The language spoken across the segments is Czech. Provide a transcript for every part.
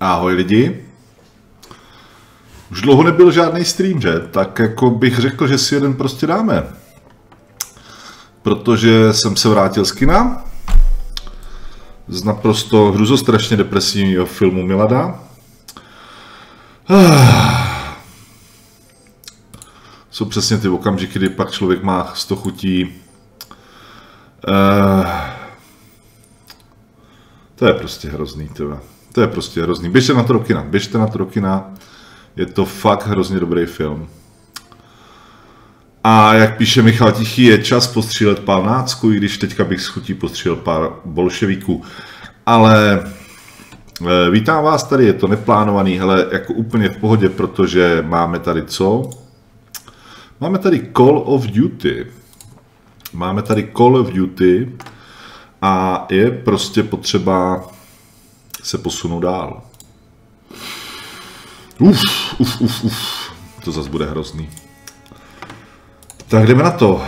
Ahoj lidi. Už dlouho nebyl žádný stream, že? Tak jako bych řekl, že si jeden prostě dáme. Protože jsem se vrátil z kina. Z naprosto hruzostrašně depresivního filmu Milada. Jsou přesně ty okamžiky, kdy pak člověk má 100 chutí. Uh, to je prostě hrozný, tyhle. To je prostě hrozný. Běžte na to do kina, běžte na to do kina. Je to fakt hrozně dobrý film. A jak píše Michal Tichý, je čas postřílet pár nácku, i když teďka bych schutí postřílel pár bolševíků. Ale e, vítám vás tady, je to neplánovaný, hele, jako úplně v pohodě, protože máme tady co? Máme tady Call of Duty. Máme tady Call of Duty a je prostě potřeba se posunu dál. Uf, uf, uf, uf. To zase bude hrozný. Tak jdeme na to.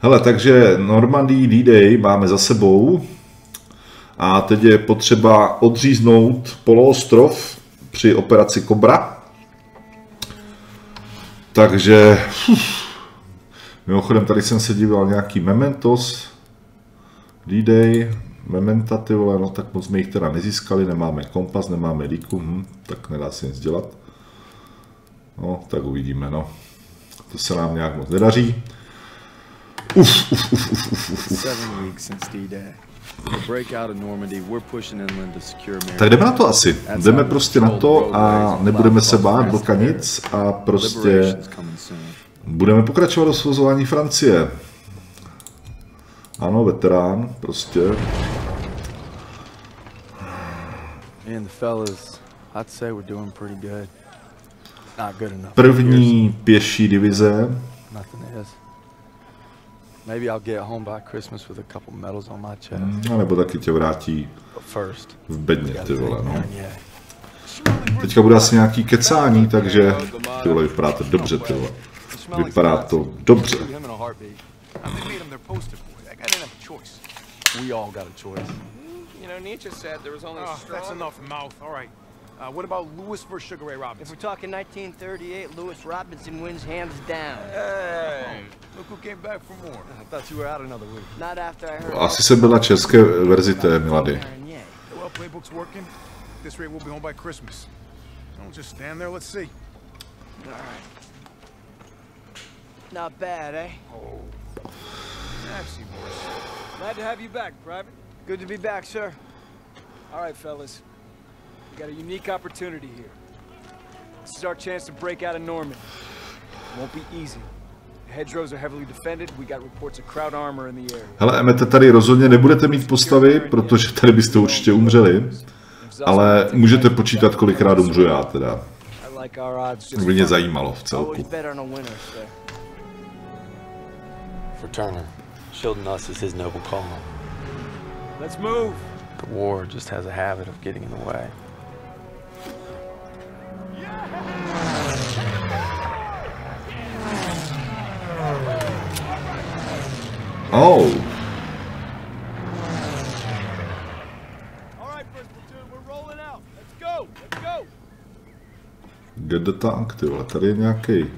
Hele, takže Normandie D-Day máme za sebou. A teď je potřeba odříznout poloostrov při operaci Cobra. Takže... Uf. Mimochodem, tady jsem se díval nějaký Mementos, D-Day, mementa, ty vole, no tak moc jsme jich teda nezískali, nemáme kompas, nemáme díku, hm, tak nedá se nic dělat. No, tak uvidíme, no. To se nám nějak moc nedaří. Uf, uf, uf, uf, uf, uf, uf. Tak jdeme na to asi. Jdeme prostě na to a nebudeme se bát blka nic a prostě budeme pokračovat do svozování Francie. Ano, veterán, prostě. První pěší divize. Maybe I'll get home by Christmas with a couple medals on my chest. A nebo taky tě vrátí v bedně, ty vole, no. Teďka bude asi nějaký kecání, takže ty vole, vypadá to dobře, ty vole. Vypadá to dobře. We all got a choice. You know, Nietzsche said there was only oh, strong... That's enough mouth. All right. Uh, what about Lewis versus Sugar Ray Robinson? If we're talking 1938, Lewis Robinson wins hands down. Hey, look who came back for more. I thought you were out another week. Not after I heard... Asi jsem byl na české verzi té Milady. Well, playbook's working. This rate we'll be home by Christmas. Don't just stand there, let's see. All right. Not bad, eh? Oh. Glad to have you back, Private. Good to be back, sir. All right, fellas. We got a unique opportunity here. This is our chance to break out of Norman. It won't be easy. The hedgerows are heavily defended. We got reports of crowd armor in the area. Hele, Emete, tady rozhodně nebudete mít postavy, protože tady byste určitě umřeli. Ale můžete počítat, kolikrát umřu já teda. By mě zajímalo v celku. For Turner. Shielding us is his noble call. Let's move. The war just has a habit of getting in the way. Oh. All right, first platoon, we're rolling out. Let's go. Let's go. Get the tank, ty vole, tady je nějaký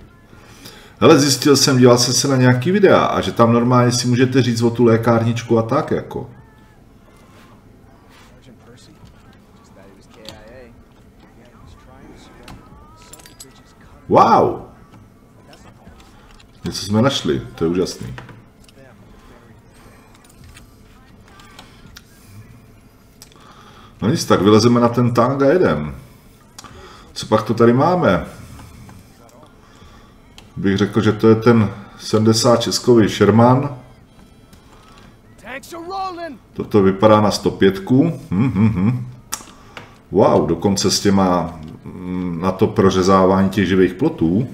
Hele, zjistil jsem, dělal jsem se na nějaký videa a že tam normálně si můžete říct o tu lékárničku a tak jako. Wow! Něco jsme našli, to je úžasný. No nic, tak vylezeme na ten tank a jedem. Co pak to tady máme? Bych řekl, že to je ten 70 českový Sherman. Toto vypadá na 105. Hm, hm, hm. Wow, dokonce s těma mm, na to prořezávání těch živých plotů.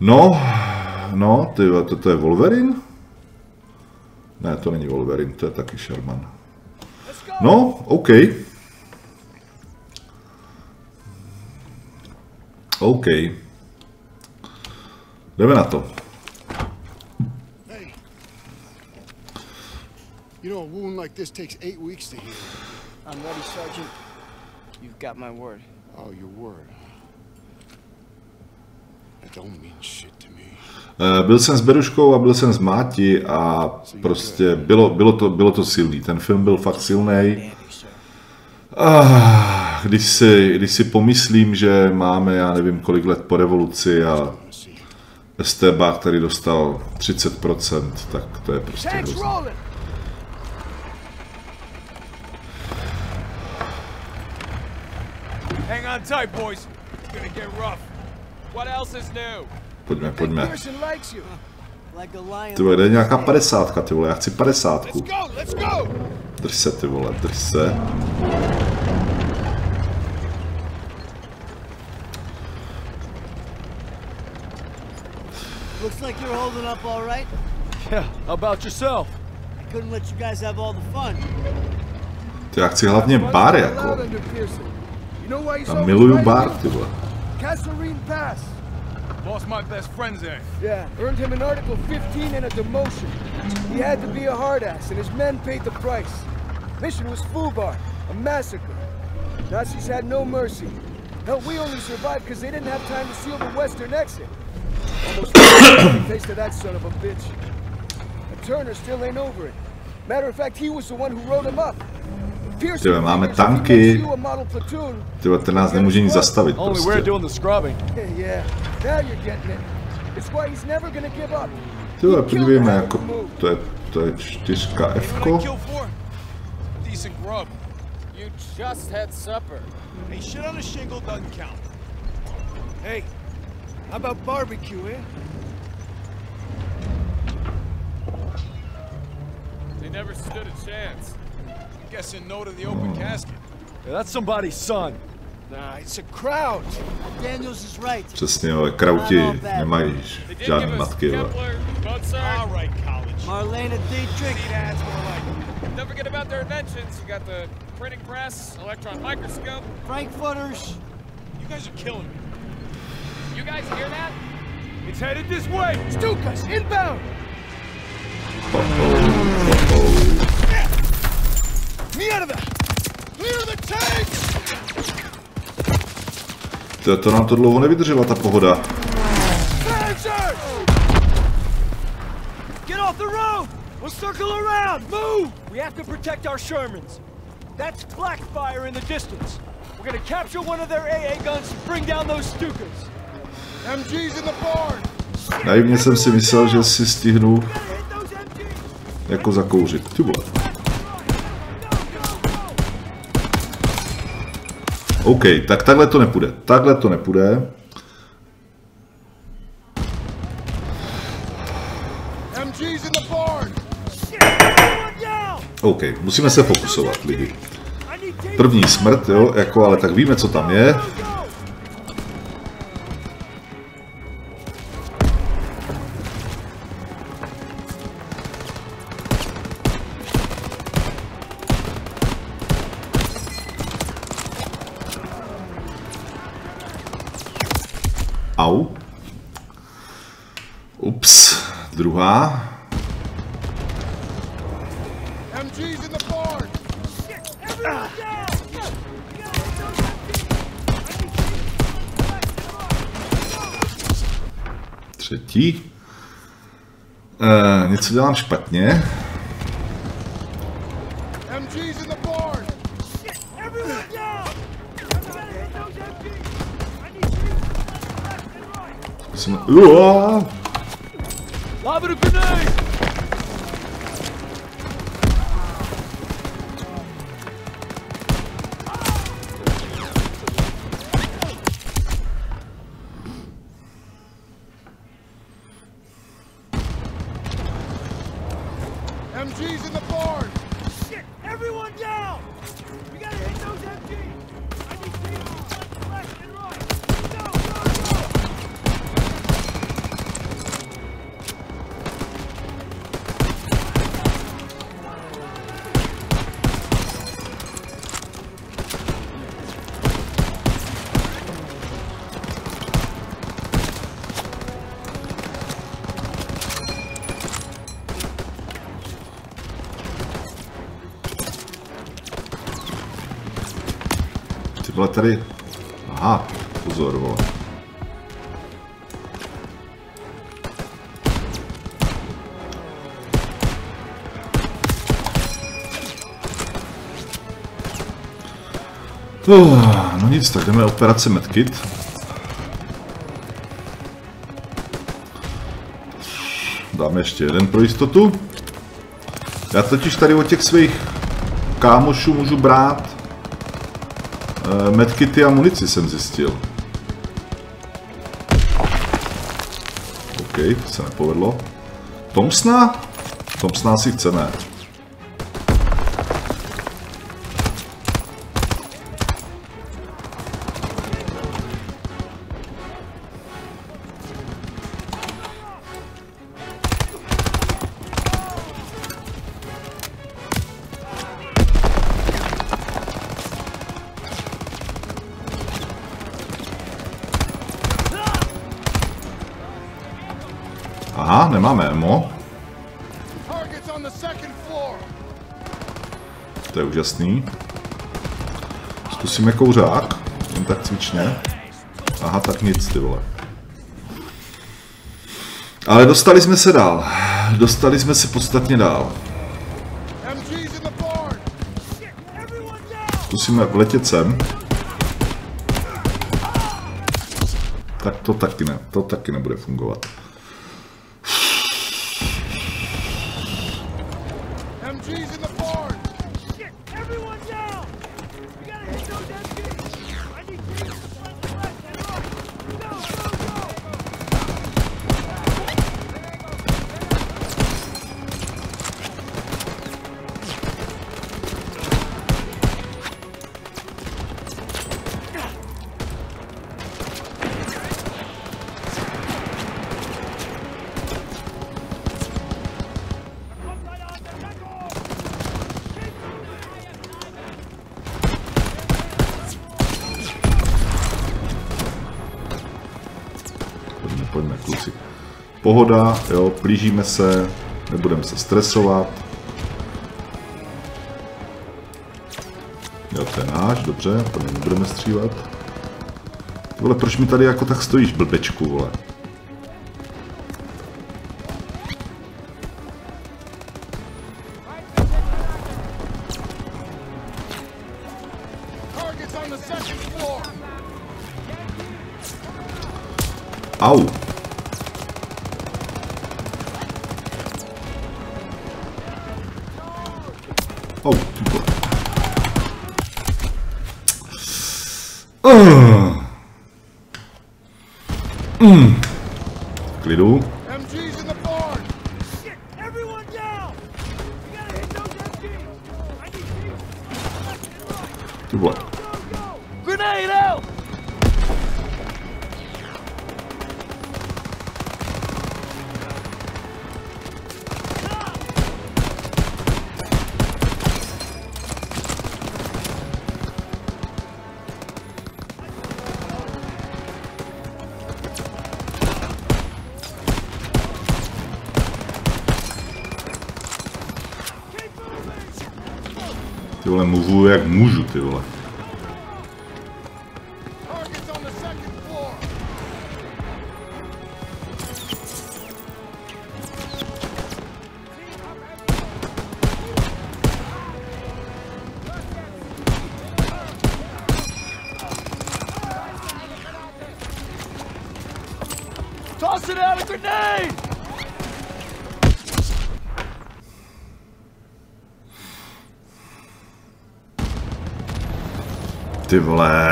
No, no, ty, to, to je Wolverine? Ne, to není Wolverine, to je taky Sherman. No, OK. OK. Jdeme na to. You know, a wound like this takes eight weeks to heal. I'm ready, Sergeant. You've got my word. Oh, your word. That don't mean shit to me. Eh, Byl jsem s Beruškou a byl jsem s Máti a prostě bylo, bylo, to, bylo to silný. Ten film byl fakt silný. Ah, když, si, když si pomyslím, že máme, já nevím, kolik let po revoluci a STB, který dostal 30%, tak to je prostě rolling! Hang on tight, boys. It's gonna get rough. What else is new? Pojďme, pojďme. Ty vole, kde je nějaká padesátka, ty vole, já chci padesátku. Drž se, ty vole, drž se. Looks like you're holding up all right. Yeah, how about yourself? I couldn't let you guys have all the fun. Ty, já chci hlavně bar, jako. under Pearson. You know why he's miluju bar, ty vole. Kasserine Pass. Lost my best friends there. Yeah, earned him an Article 15 and a demotion. He had to be a hard ass, and his men paid the price. Mission was Fubar, a massacre. Nazis had no mercy. Hell, we only survived because they didn't have time to seal the western exit. Almost a taste of that son of a bitch. And Turner still ain't over it. Matter of fact, he was the one who wrote him up. Pearson Tyhle, máme figures if he tanky. makes you a model platoon, Ty vole, ten nás nemůže nic zastavit, Only we're prostě. doing the scrubbing. yeah, now you're getting it. It's why he's never gonna give up. Ty vole, He'd kill podívejme, the jako, move. to je, to je čtyřka What F. did I kill for? Decent grub. You just had supper. Hey, how about barbecue, eh? They never stood a chance. I'm Guessing no to the open casket. Yeah, that's somebody's son. Nah, it's a crowd. Daniels is right. Přesně, ale krauti nemají They did žádné give us matky, vole. All right, college. Marlena Dietrich. See, more like. Don't forget about their inventions. You got the printing press, electron microscope. Frankfurters. You guys are killing me. You guys hear that? It's headed this way. Stukas, inbound. Me out of there. Clear the tanks. To, to nám to dlouho nevydržela, ta pohoda. Get off the road! We'll circle around! Move! We have to protect our Shermans. That's Blackfire in the distance. We're gonna capture one of their AA guns and bring down those Stukas. Naivně jsem si myslel, že si stihnu jako zakouřit. Ty vole. OK, tak takhle to nepůjde. Takhle to nepůjde. OK, musíme se fokusovat, lidi. První smrt, jo, jako, ale tak víme, co tam je. E, něco dělám špatně. MG's in Uh, no nic, tak jdeme operace Medkit. Dáme ještě jeden pro jistotu. Já totiž tady od těch svých kámošů můžu brát uh, medkity a munici jsem zjistil. OK, to se nepovedlo. Tomsna? Tomsna si chceme. Úžasný. Zkusíme kouřák. Jen tak cvičně. Aha, tak nic, ty vole. Ale dostali jsme se dál. Dostali jsme se podstatně dál. Zkusíme vletět sem. Tak to taky ne, to taky nebude fungovat. Blížíme se, nebudeme se stresovat. Jo, to je náš, dobře, to nebudeme střílet. Vole, proč mi tady jako tak stojíš, blbečku, vole? Au, Uh. Ty vole, movuju jak Ty.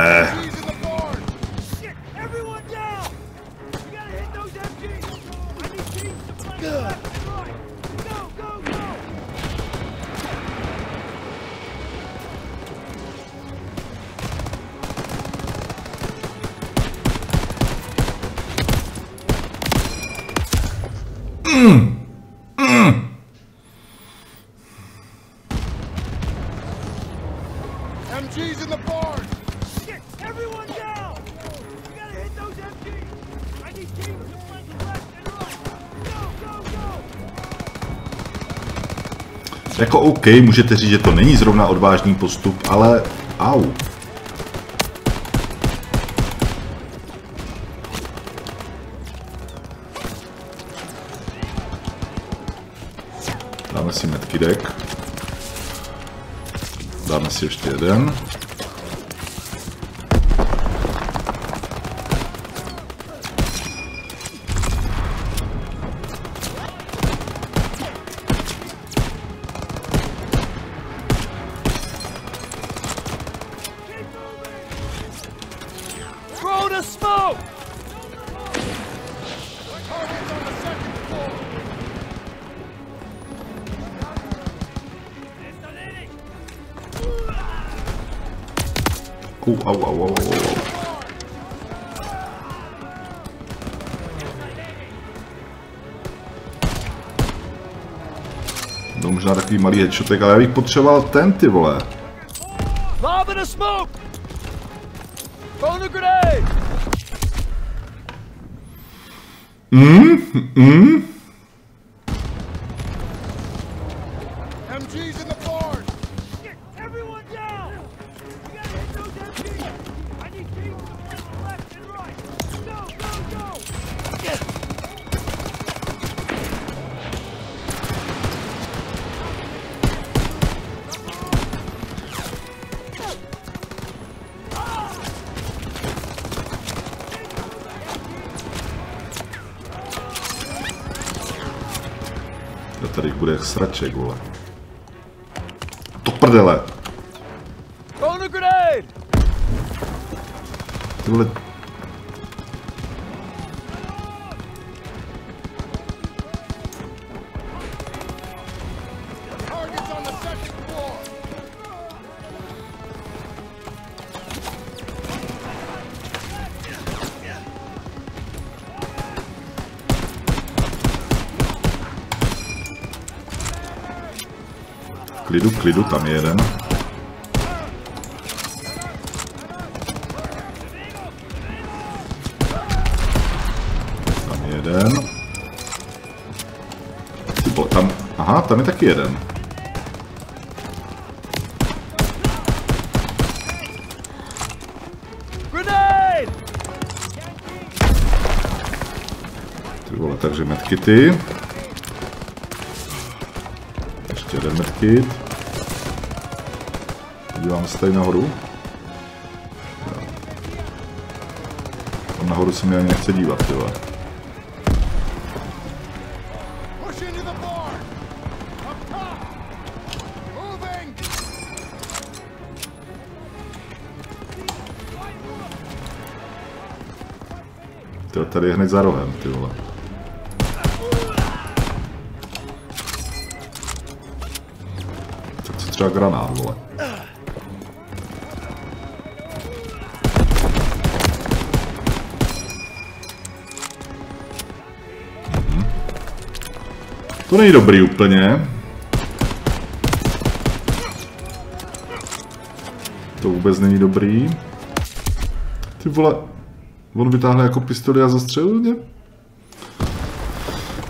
jako OK, můžete říct, že to není zrovna odvážný postup, ale au. Dáme si metkidek. Dáme si ještě jeden. Malý headshotek, ale já bych potřeboval ten, ty vole. Lob in bude klidu, klidu, tam je jeden. Tam je jeden. Ty vole, tam, aha, tam je taky jeden. Grenade! Ty vole, takže medkity. Medkit. Díváme se tady nahoru. Tam nahoru se mi ani nechce dívat, ty vole. Push into the barn. Up top. Moving. Ty vole, tady je hned za rohem, ty vole. Třeba granát, vole. Mhm. To není dobrý úplně. To vůbec není dobrý. Ty vole, on vytáhl jako pistoli a zastřelil mě?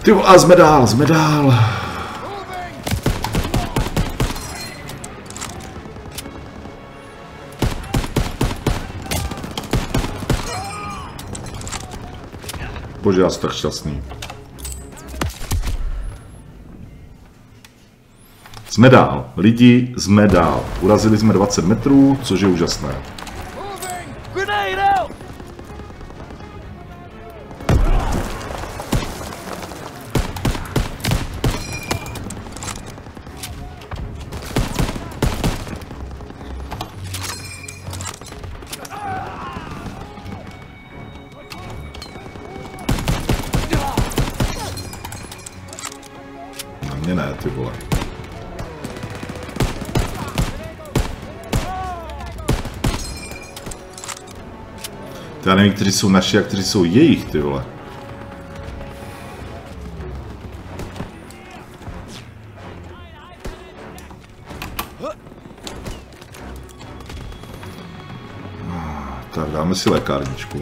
Ty vole, a jsme dál, jsme dál. Já jsem tak šťastný. Jsme dál. Lidi, jsme dál. Urazili jsme 20 metrů, což je úžasné. Jsou naši a kteří jsou jejich, ty vole. Tak dáme si lékárničku.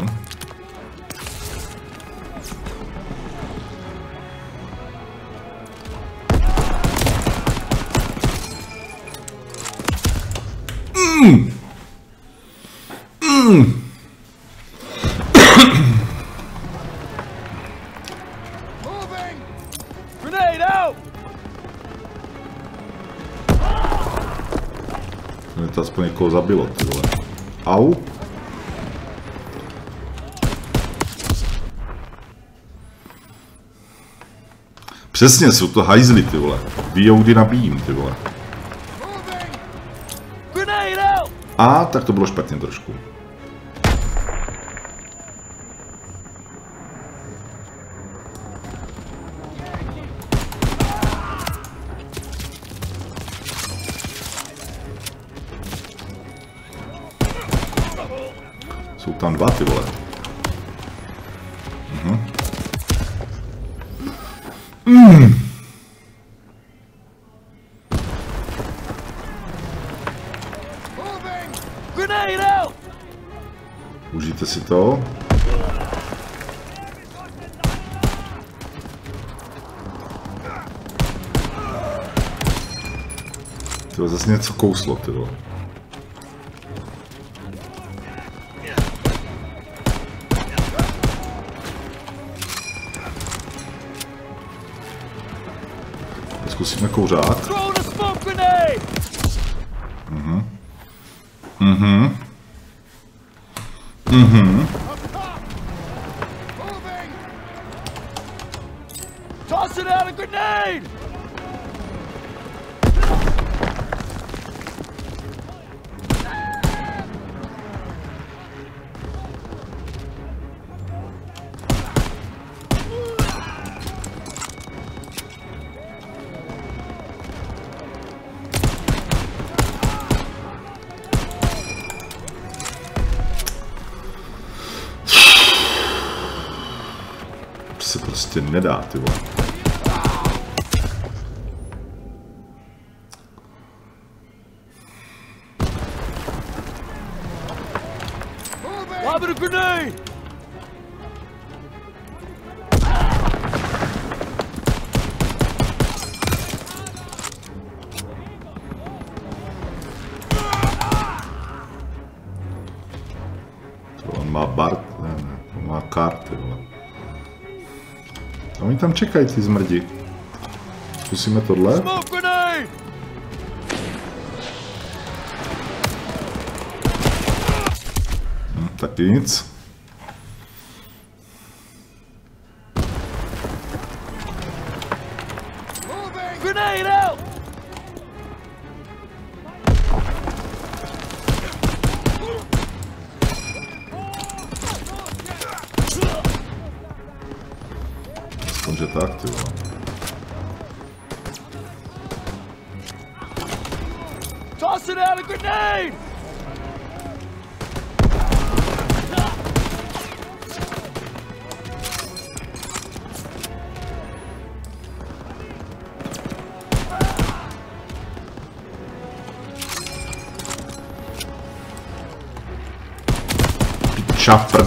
Přesně, jsou to hajzly, ty vole. Bijou, kdy nabíjím, ty vole. A tak to bylo špatně trošku. Něco kouslo, ty vole. Zkusíme kouřák. Grenade! Up top! Moving! Tossing out a grenade! Prostě nedá, ty vole. Moving! Lobbing a grenade! Tam čekají, ty zmrdi. Zkusíme tohle. Hm, taky nic.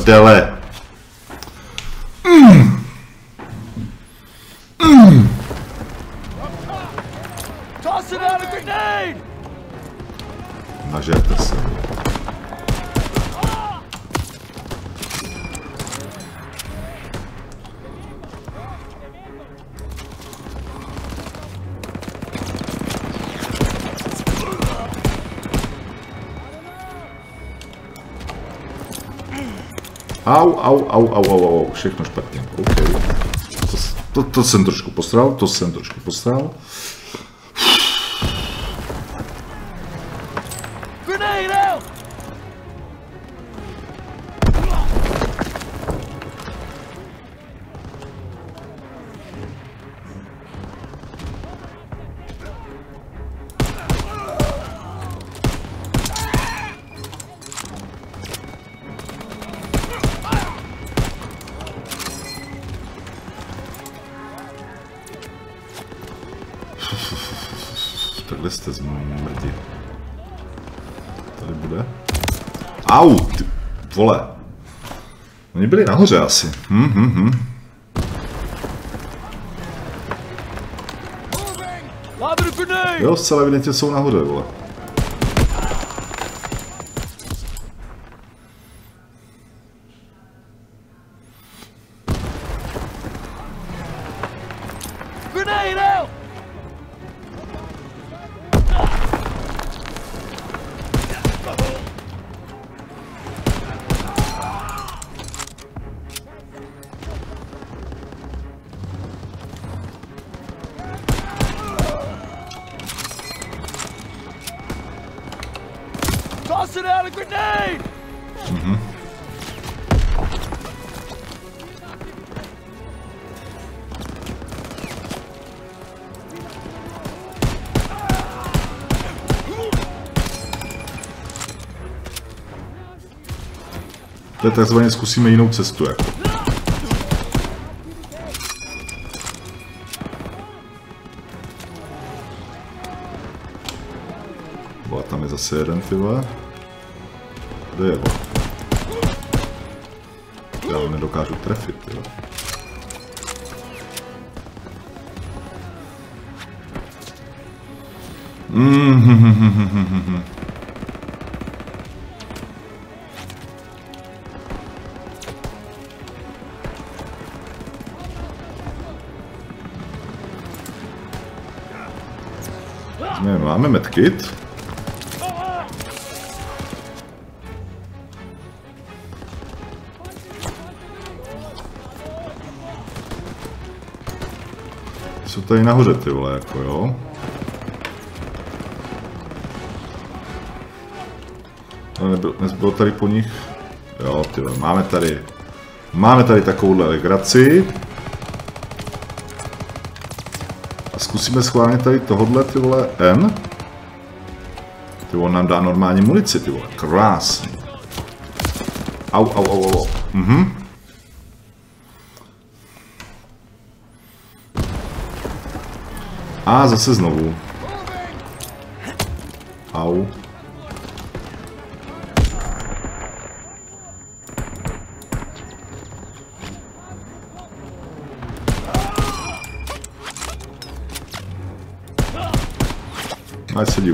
Piča Au, au, au, au, au, au, všechno špatně. OK. To, to, to jsem trošku posral, to jsem trošku posral. Nahoře asi. Hm, hm, hm. Jo, zcela evidentně jsou nahoře, vole. To je takzvaně zkusíme jinou cestu, jako. Vole, tam je zase jeden, ty vole. Kde je, vole? Já ho nedokážu trefit, ty vole. Mm, Ne, máme medkit. Jsou tady nahoře ty vole, jako jo. Ale nebyl, nezbylo tady po nich. Jo, ty vole, máme tady. Máme tady takovouhle legraci. Zkusíme schválně tady tohodle, ty vole, N. Ty vole, nám dá normálně munici, ty vole, krásný. Au, au, au, au, au. Mhm. A zase znovu.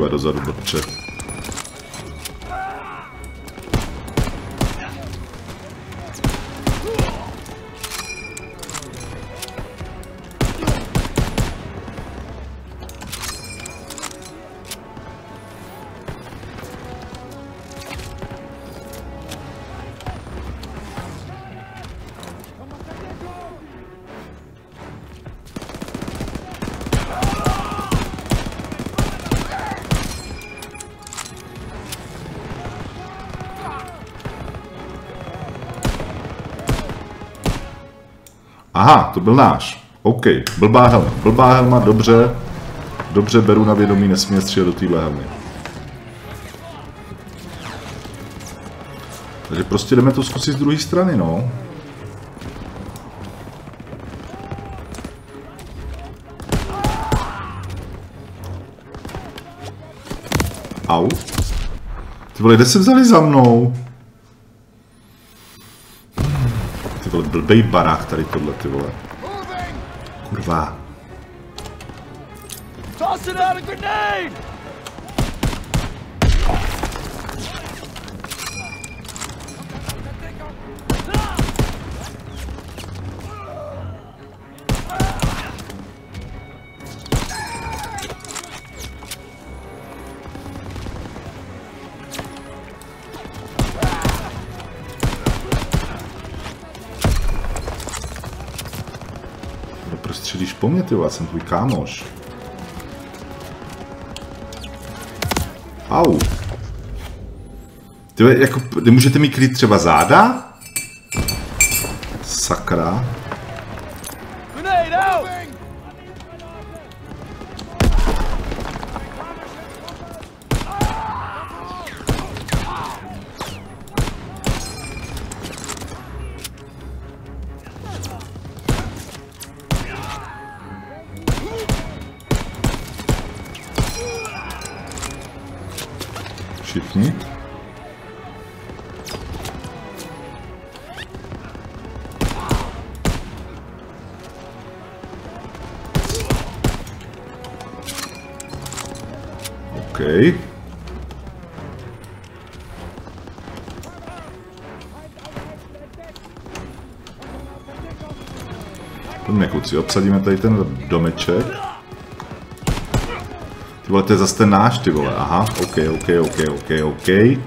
Ať se to byl náš. OK, blbá helma. Blbá helma, dobře. Dobře, beru na vědomí, nesmí střílet do téhle helmy. Takže prostě jdeme to zkusit z druhé strany, no. Au. Ty vole, kde se vzali za mnou? Blbej barák tady tohle, ty vole. Moving! Kurva. Tossing out a grenade! Ty vole, jsem tvůj kámoš. Au. Ty jako, nemůžete mi kryt třeba záda? Kluci, obsadíme tady ten domeček. Ty vole, to je zase ten náš, ty vole. Aha, OK, OK, OK, OK, OK.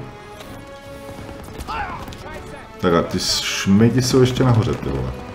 Tak a ty šmejdi jsou ještě nahoře, ty vole.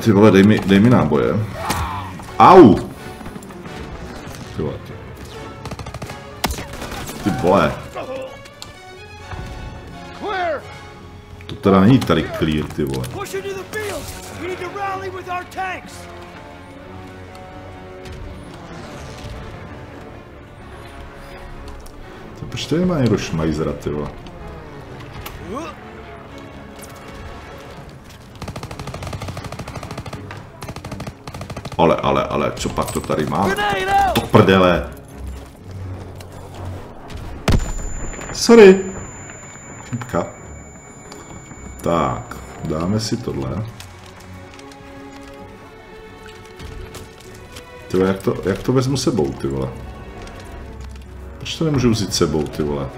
Ty vole, dej mi, dej mi náboje. Au! Ty vole, ty. Vole, to teda není tady clear, ty vole. Proč to nemá někdo šmajzra, ty vole? Ale, ale, ale, co pak to tady má? To prdele. Sorry. Chybka. Tak, dáme si tohle. Ty jak to, jak to vezmu sebou, ty vole? Proč to nemůžu vzít sebou, ty vole?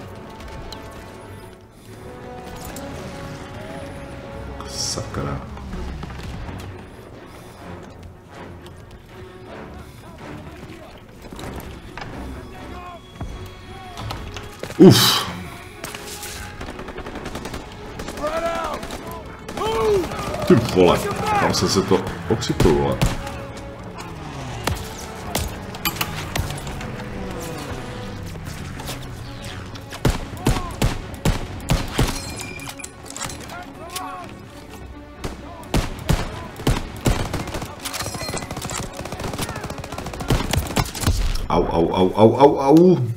Uf. Ty vole, tam jsem se to ocitl, vole. Au, au, au, au, au, au.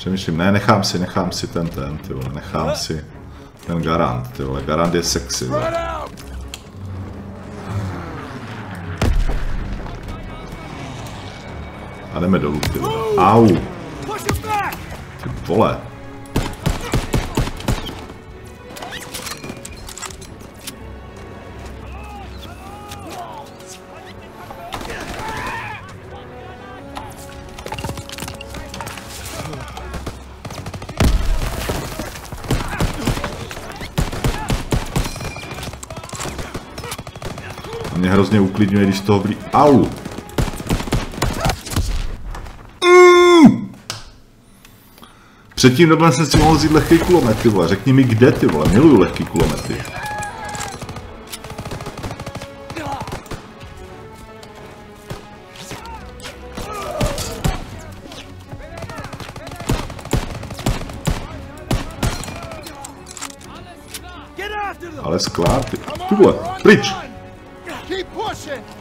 Přemýšlím, ne, nechám si, nechám si ten ten, ty vole, nechám si ten garant, ty vole, garant je sexy, vole. A jdeme dolů, ty vole. Au, ty vole. Hrozně uklidňuje, když toho blí... Au! Mm! Předtím dobu jsem si mohl vzít lehký kulomet, vole. Řekni mi, kde, ty vole. Miluju lehký kulomety. Ale sklár, ty, ty vole, pryč!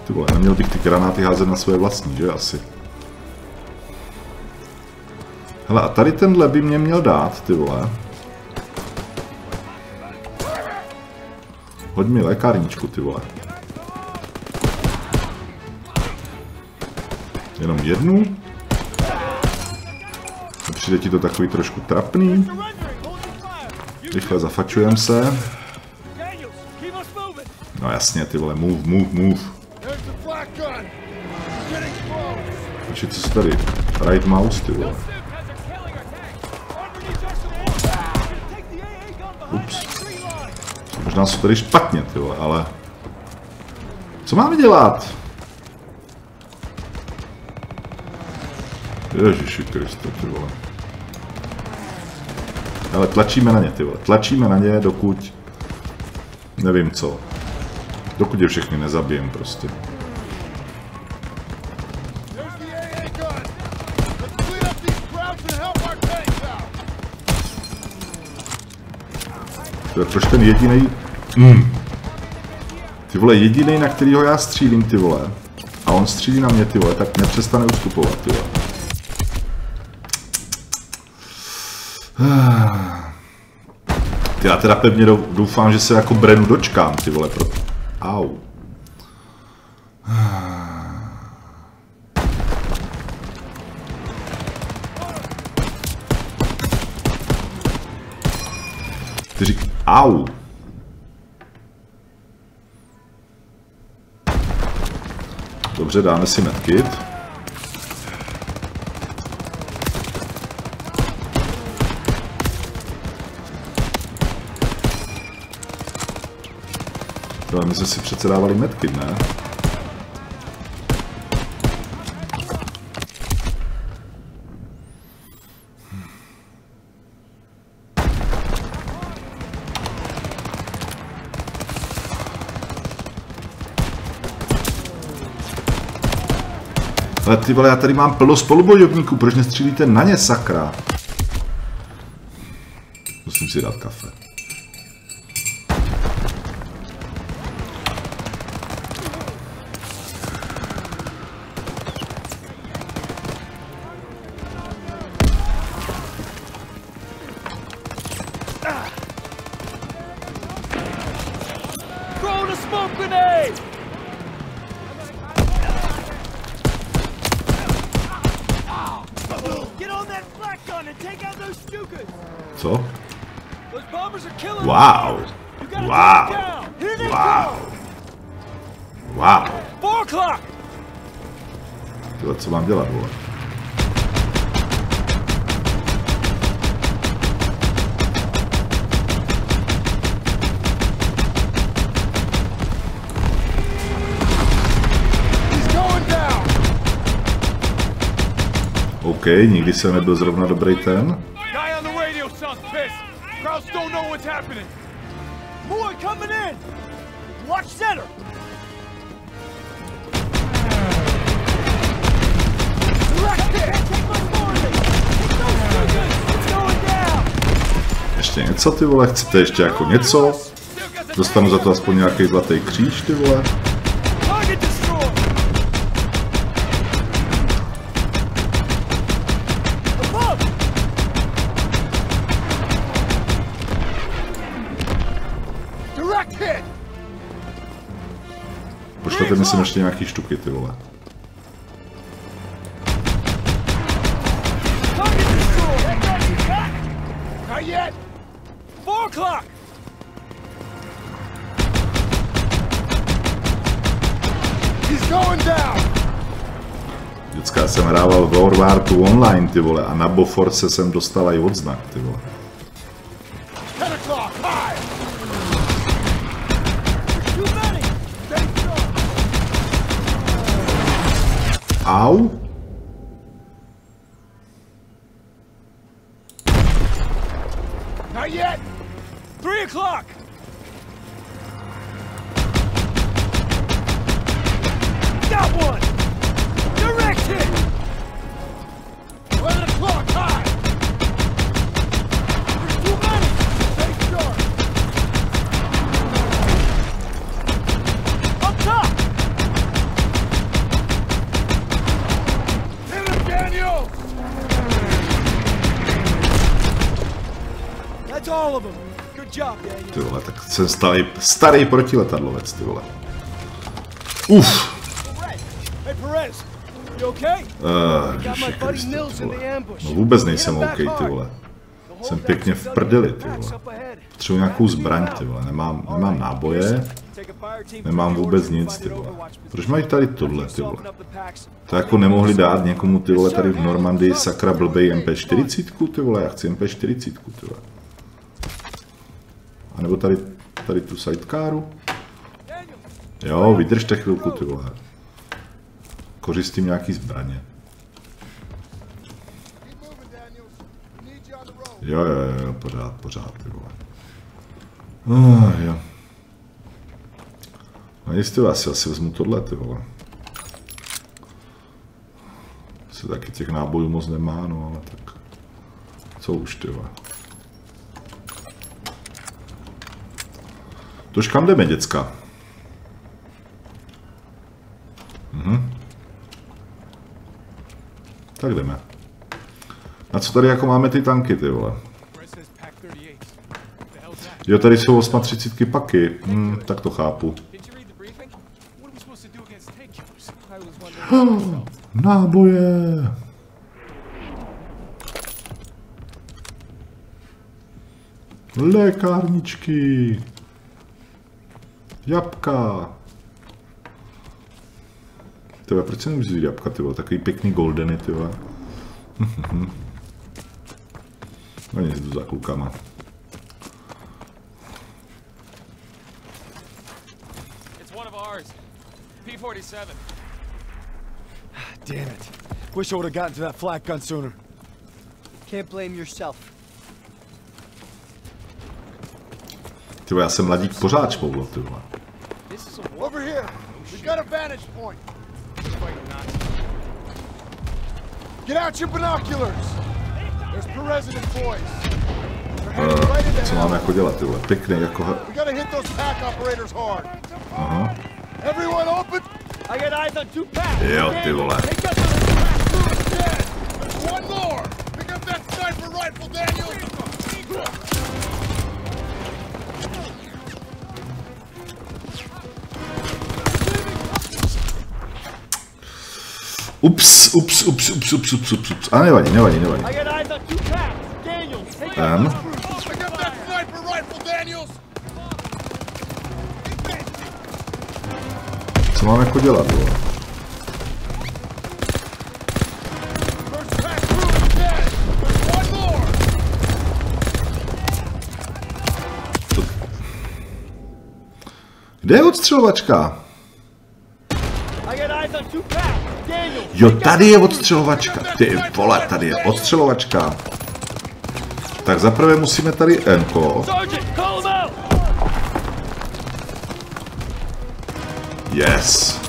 Ty vole, neměl bych ty granáty házet na své vlastní, že asi? Hele, a tady tenhle by mě měl dát, ty vole. Hoď mi lékárničku, ty vole. Jenom jednu? A Přijde ti to takový trošku trapný? Rychle zafačujem se. No jasně, ty vole, move, move, move. Počkej, co se tady? Right mouse, ty vole. Ups. Možná jsou tady špatně, ty vole, ale... Co máme dělat? Ježiši Kriste, ty vole. Ale tlačíme na ně, ty vole. Tlačíme na ně, dokud... Nevím co. Dokud je všechny nezabijem prostě. Ty vole, proč ten jediný? Mm. Ty vole, jediný, na kterýho já střílím, ty vole. A on střílí na mě, ty vole, tak nepřestane ustupovat, ty vole. Ty já teda pevně dou- doufám, že se jako Brenu dočkám, ty vole, pro... Au. Au! Dobře, dáme si medkit. Jo, my jsme si přece dávali medkit, ne? Ale ty vole, já tady mám plno spolubojovníků, proč nestřílíte na ně, sakra? Musím si dát kafe. Those Stukas! It's going down! Ještě něco, ty vole? Chcete ještě jako něco? Dostanu za to aspoň nějaký zlatý kříž, ty vole? Pošlete mi sem ještě nějaký štuky, ty vole. Vždycky jsem hrával World War 2 online, ty vole, a na Boforce jsem dostal i odznak, ty vole. Ty vole, tak jsem starý, starý protiletadlovec, ty vole. Uf! Uh. No vůbec nejsem OK, ty vole. Jsem pěkně v prdeli, ty vole. Potřebuji nějakou zbraň, ty vole. Nemám, nemám náboje, nemám vůbec nic, ty vole. Proč mají tady tohle, ty vole? To jako nemohli dát někomu, ty vole, tady v Normandii sakra blbej MP40, ty vole, já chci MP40, ty vole. A nebo tady, tady tu sidecaru. Jo, vydržte chvilku, ty vole. Kořistím nějaký zbraně. Jo, jo, jo, pořád, pořád, ty vole. Oh, jo. No jistě, já si asi vezmu tohle, ty vole. Se taky těch nábojů moc nemá, no ale tak. Co už, ty vole. Tož kam jdeme, děcka? Mhm. Tak jdeme. Na co tady jako máme ty tanky, ty vole? Brett says Pack 38. What the hell's that? Jo, tady jsou 38 paky. Hm, tak to chápu. Wondering. Náboje! Lékárničky! Jabka! Tyhle, proč jsem vzít jabka, ty vole? Takový pěkný goldeny, ty vole. No nic, jdu za klukama. ours. P-47. Damn it. Wish I would have gotten to that flak gun sooner. Can't blame yourself. Ty vole, já jsem mladík pořád špoudl, ty vole. This is Over here. We've got a vantage point. Get out your binoculars. There's Perez and his boys. They're heading uh, right into Co hell. máme jako dělat, ty vole? Pěkný jako... We gotta hit those pack operators hard. Aha. Everyone open. I got eyes on two packs. Jo, ty vole. Take out those Dead. There's one more. Pick up that sniper rifle, Daniels. Ups, ups, ups, ups, ups, ups, ups, ups. A nevadí, nevadí, nevadí. Ten. Co mám jako dělat, vole? Kde je odstřelovačka? I got eyes on two packs. Jo, tady je odstřelovačka. Ty vole, tady je odstřelovačka. Tak zaprvé musíme tady Enko. Yes.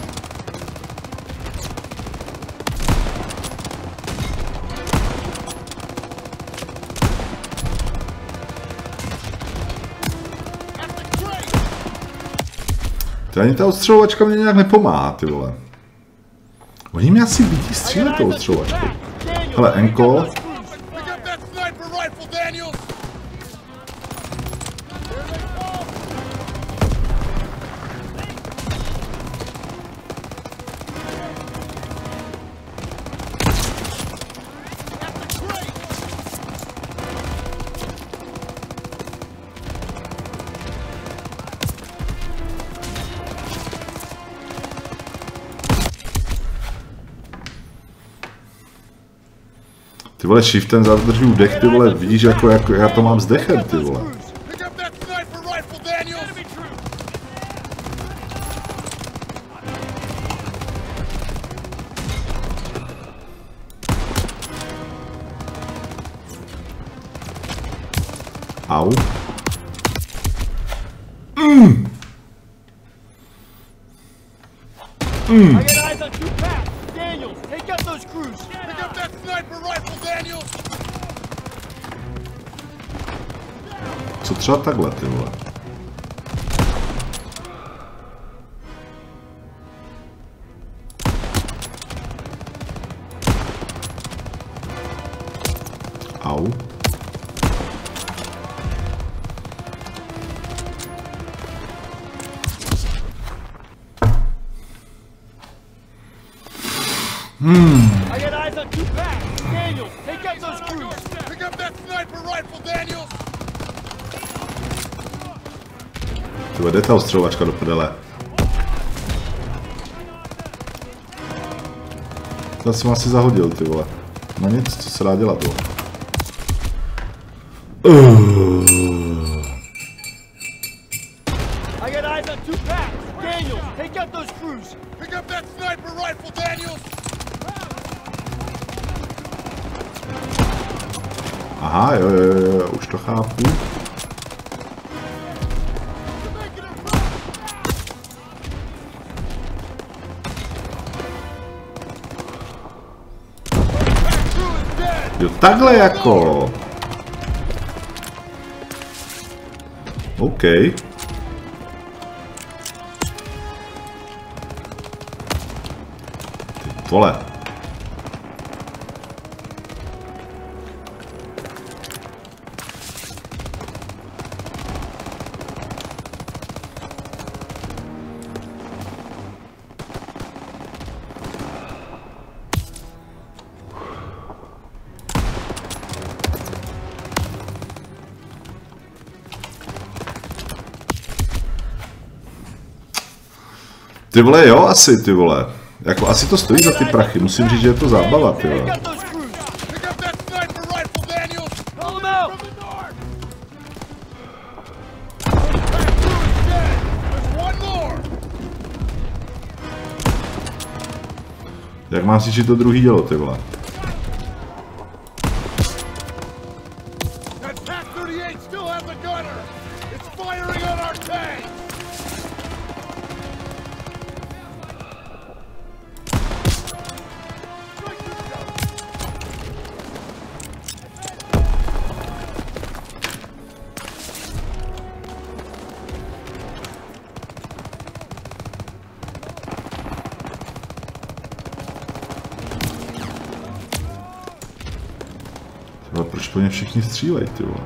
Ani ta odstřelovačka mě nějak nepomáhá, ty vole. Oni mě asi vidí střílet tou odstřelovačkou. Daniels, Hele, Enko. Vole, shiftem zadržuju dech, ty vole, vidíš, jako, jako já to mám s dechem, ty vole. Au. I got Co třeba ta ostřelovačka do prdele. To jsem asi zahodil, ty vole. No nic, co se dá dělat, vole. I takhle jako. OK. Vole. Ty vole, jo, asi, ty vole. Jako, asi to stojí za ty prachy, musím říct, že je to zábava, ty vole. Jak máš, si to druhý dělo, ty vole? všichni střílej, ty vole.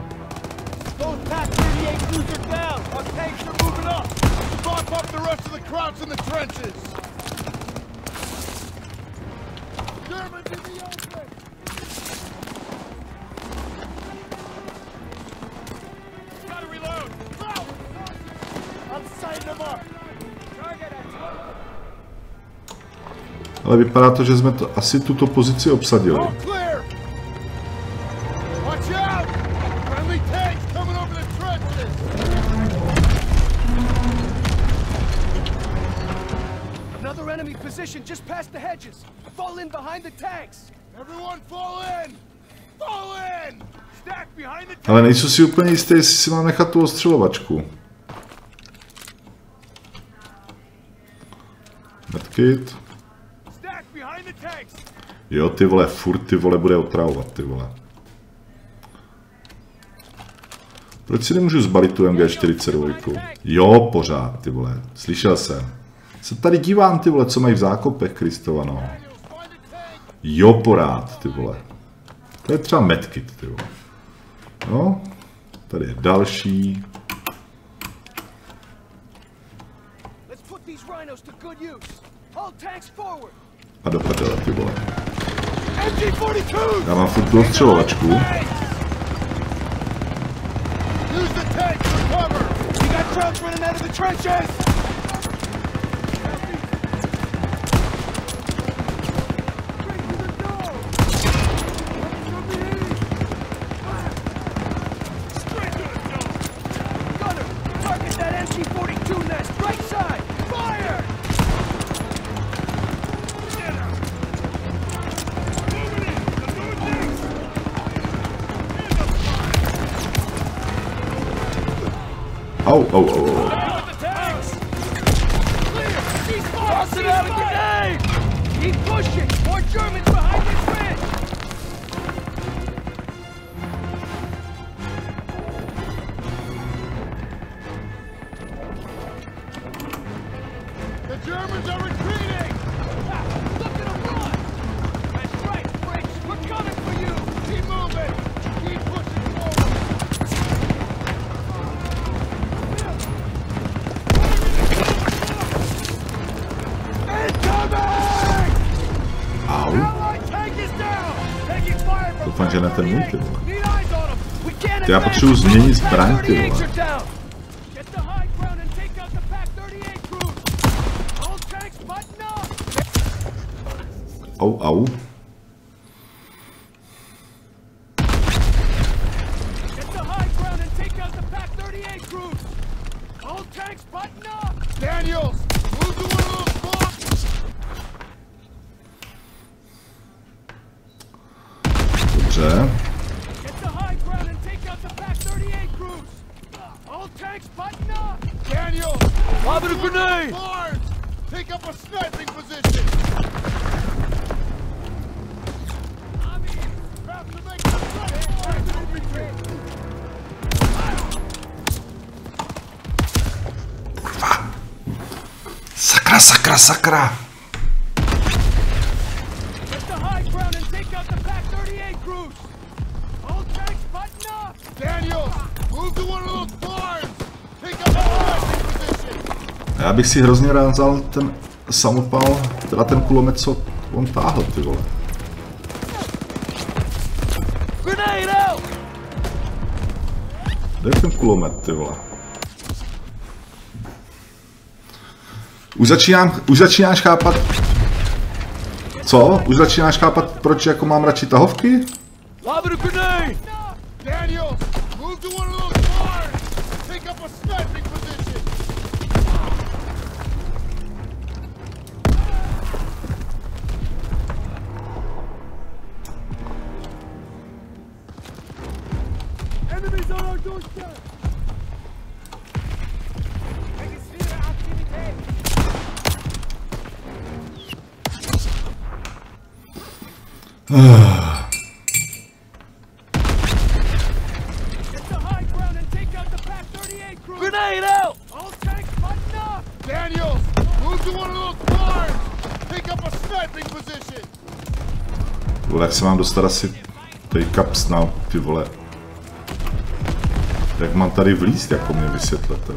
Ale vypadá to, že jsme to asi tuto pozici obsadili. nejsou si úplně jistý, jestli si mám nechat tu ostřelovačku. Medkit. Jo, ty vole, furt ty vole bude otravovat, ty vole. Proč si nemůžu zbalit tu MG42? Jo, pořád, ty vole. Slyšel jsem. Se tady dívám, ty vole, co mají v zákopech, Kristovano. Jo, porád, ty vole. To je třeba medkit, ty vole. Tady je další. A do prdele, ty vole. Já mám furt dostřelovačku. Use the tank to cover! We got crowds running out of the trenches! oh, oh, oh. oh. os memes práticos, sakra, sakra. Já bych si hrozně rád vzal ten samopal, teda ten kulomet, co on táhl, ty vole. Kde je ten kulomet, ty vole? Už, začínám, už začínáš chápat... Co? Už začínáš chápat, proč jako mám radši tahovky? mám dostat asi tady kapsna, ty vole. Jak mám tady vlíst, jako mě vysvětlete?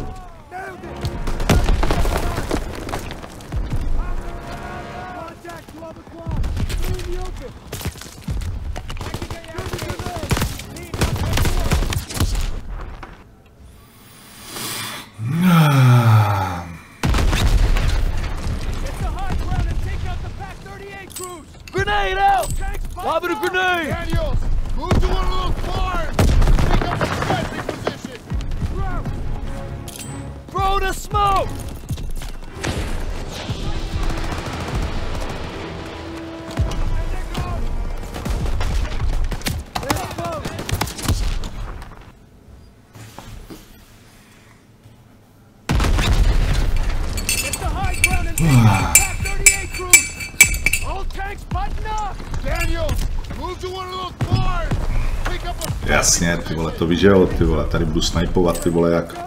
ty vole, to vyžel, ty vole, tady budu snajpovat, ty vole, jak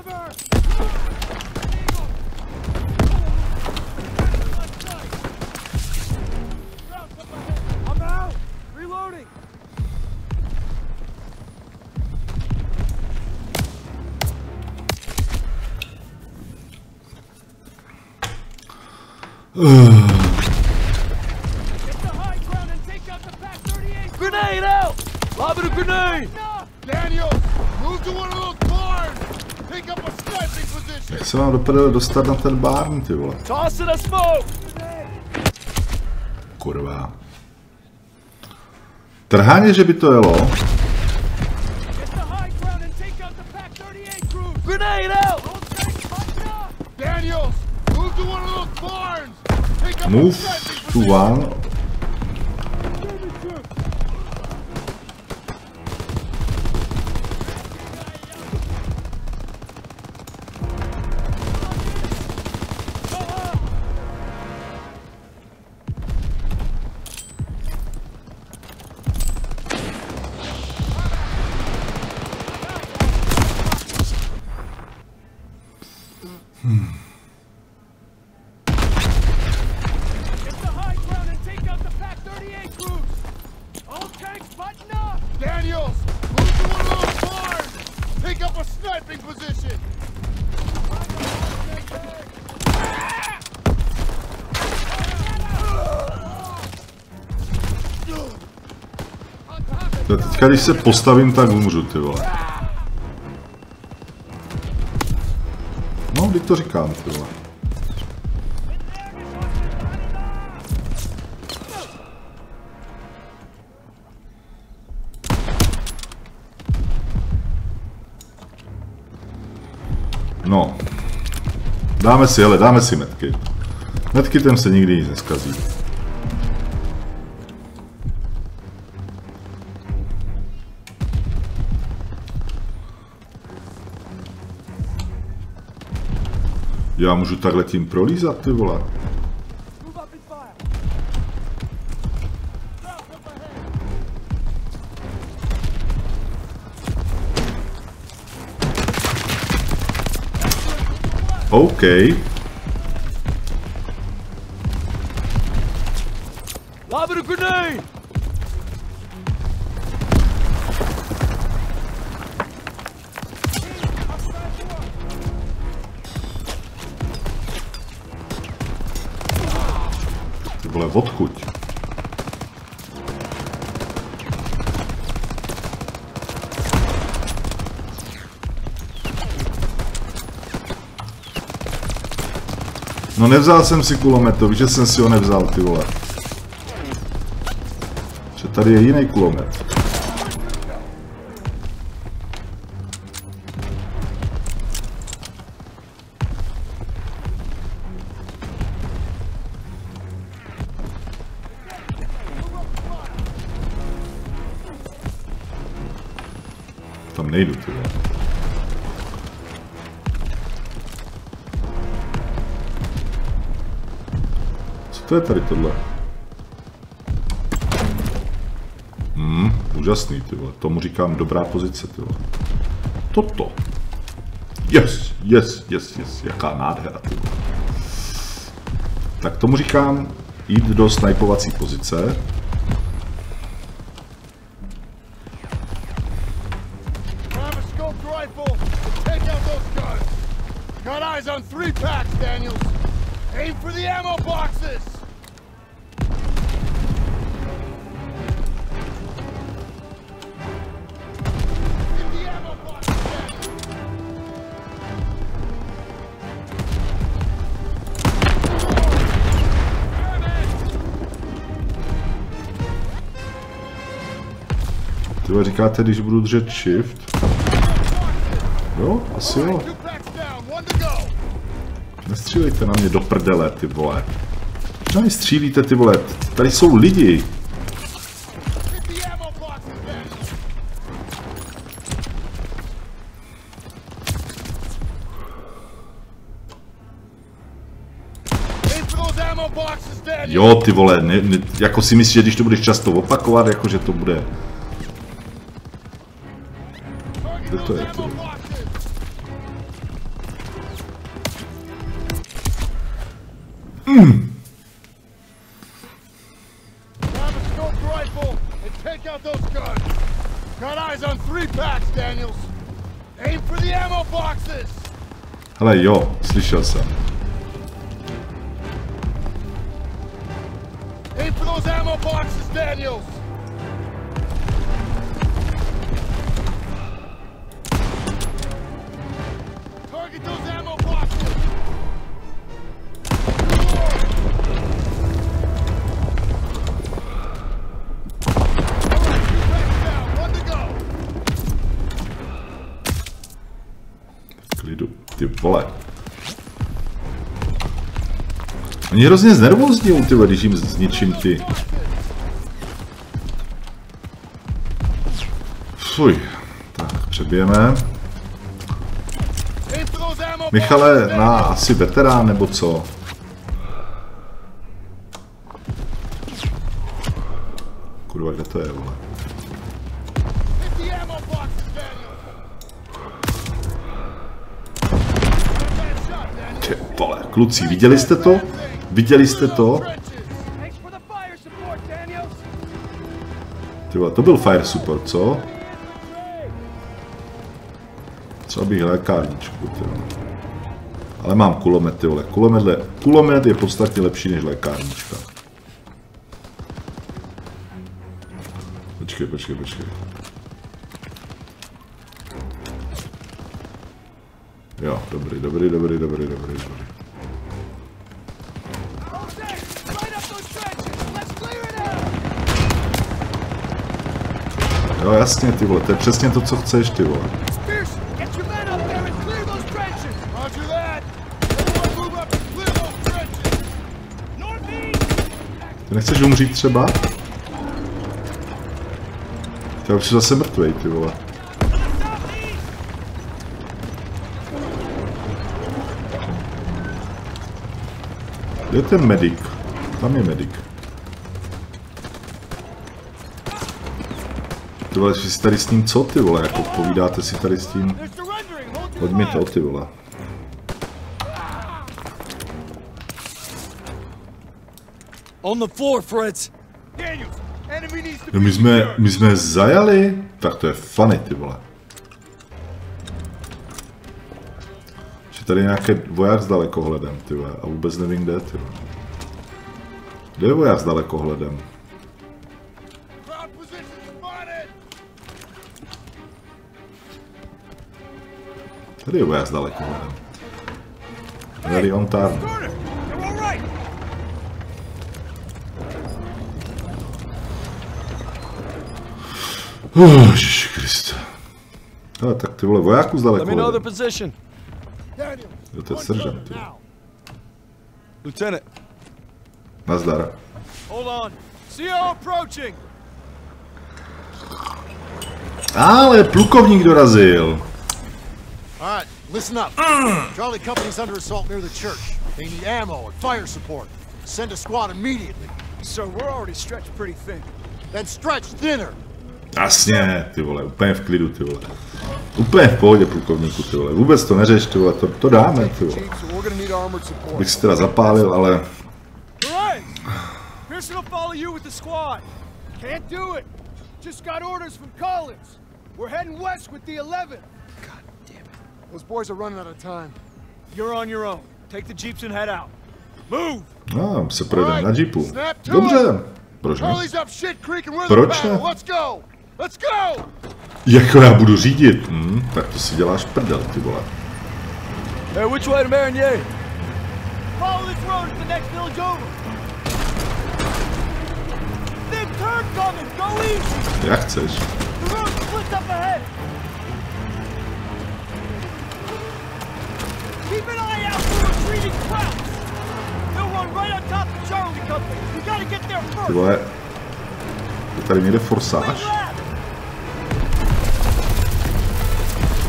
prdel dostat na ten barn, ty vole. Kurva. Trháně, že by to jelo. když se postavím, tak umřu, ty vole. No, teď to říkám, ty vole. No. Dáme si, hele, dáme si metky. Metky tam se nikdy nic neskazí. Já můžu takhle tím prolízat, ty vole. OK. nevzal jsem si kulomet, že jsem si ho nevzal, ty vole. Že tady je jiný kulomet. Co je tady tohle? Hmm, úžasný, ty vole. Tomu říkám dobrá pozice, ty vole. Toto. Yes, yes, yes, yes. Jaká nádhera, ty vole. Tak tomu říkám jít do snajpovací pozice. Got eyes on three packs, Daniels. Aim for the ammo boxes. Get the ammo boxes, Daniels. Ty vole, říkáte, když budu držet shift? Jo, asi jo. Nestřílejte na mě do prdele, ty vole. Na mě střílíte, ty vole? Tady jsou lidi. Jo, ty vole, ne, ne, jako si myslíš, že když to budeš často opakovat, jako že to bude... Kde to je, ty vole? Grab a scoped rifle and take out those guns. Got eyes on three packs, Daniels. Aim for the ammo boxes. Hele, jo, slyšel jsem. Oni hrozně znervózní, ty když jim zničím ty... Fuj. Tak, přebijeme. Michale, na asi veterán, nebo co? Kurva, kde to je, vole? Ty vole, kluci, viděli jste to? Viděli jste to? Trenches. Thanks for the fire support, Daniels. Ty vole, to byl fire support, co? Třeba bych lékárničku, ty vole. Ale mám kulomet, ty vole. Kulomet, je- kulomet je podstatně lepší než lékárnička. Počkej, počkej, počkej. Jo, dobrý, dobrý, dobrý, dobrý, dobrý, dobrý. Jo, jasně, ty vole, to je přesně to, co chceš, ty vole. Ty nechceš umřít třeba? Já už zase mrtvej, ty vole. Kde je ten medic? Tam je medic. Ty vole, si tady s ním co, ty vole, jako povídáte si tady s tím? Hoď mi to, ty vole. On the floor, Fritz. No my jsme, my jsme zajali? Tak to je funny, ty vole. Že tady nějaký voják s dalekohledem, ty vole, a vůbec nevím kde, ty vole. Kde je voják s dalekohledem? Tady je voják s dalekohledem. Very on target. Oh, Ježiši Kriste. Ale tak ty vole, dalekohledem. position. Daniels, Jo, to je seržant, ty. Lieutenant, Nazdar. hold on. CO approaching. Ale plukovník dorazil. All right, listen up. Mm. Charlie Company's under assault near the church. They need ammo and fire support. Send a squad immediately. Sir, we're already stretched pretty thin. Then stretch thinner. Jasně, ty vole, úplně v klidu, ty vole. Úplně v pohodě, plukovníku, ty vole. Vůbec to neřeš, ty vole, to, to dáme, ty vole. Chief, so we're gonna need armored support. Bych si teda zapálil, ale Hooray! Pearson will follow you with the squad. Can't do it. Just got orders from Collins. We're heading west with the 11th. Those boys are running out of time. You're on your own. Take the jeeps and head out. Move! no, se projedeme na jeepu. Dobře, proč ne? Proč ne? Let's go. Let's go. Jako já budu řídit, hm, tak to si děláš prdel, ty vole. Hey, which way to Marigny? Follow this road to the next village over. Big turn coming. Go easy. Jak chceš. The road splits up ahead. Keep an eye out for retreating Krauts. They'll run right on top of Charlie Company. We gotta get there Ty first. vole, je tady někde Swing forsáž? left.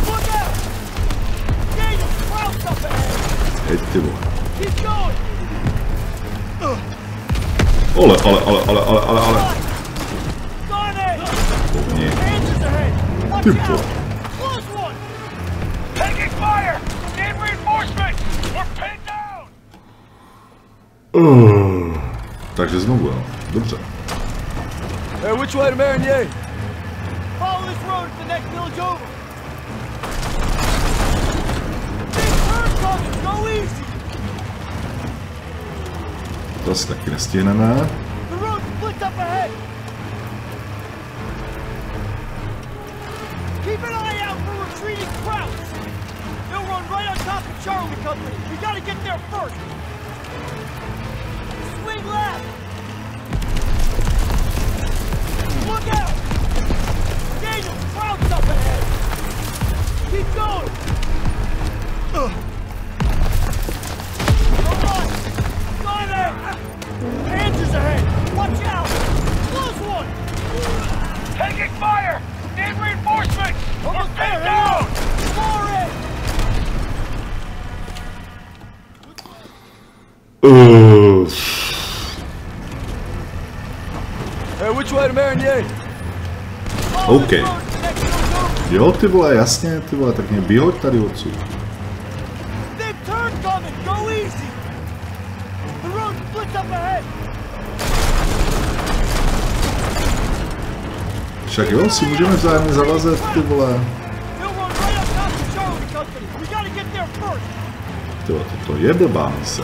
Look out. Daniel, Krauts up ahead. Hej, ty vole. Keep going. Ole, ale, ale, ale, ale, ale, ale. Garnet. Nie. Angels ahead. Watch Ty out. vole. Close one. Taking fire! Need reinforcements! We're pinned down! Uh, takže znovu, jo. Dobře. Hey, which way to Marigny? Follow this road to the next village over. Big turn coming. Go easy. To asi taky nestihneme. The road splits up ahead. Keep an eye out for retreating Krauts. They'll run right on top of Charlie Company. We gotta get there first. Swing left. Look out. Daniel, Krauts up ahead. Keep going. Ugh. Go right. Line. Andrews ahead! Watch out! Close one! Taking fire! Need reinforcements! Almost there, pinned down! on! Far in! Uh, Hey, which way to Marigny? Over. jo, ty vole, jasně, ty vole, tak mě vyhoď tady odsud. Však jo, si můžeme vzájemně zavazet, ty vole. Ty vole, to, to je blbá mise.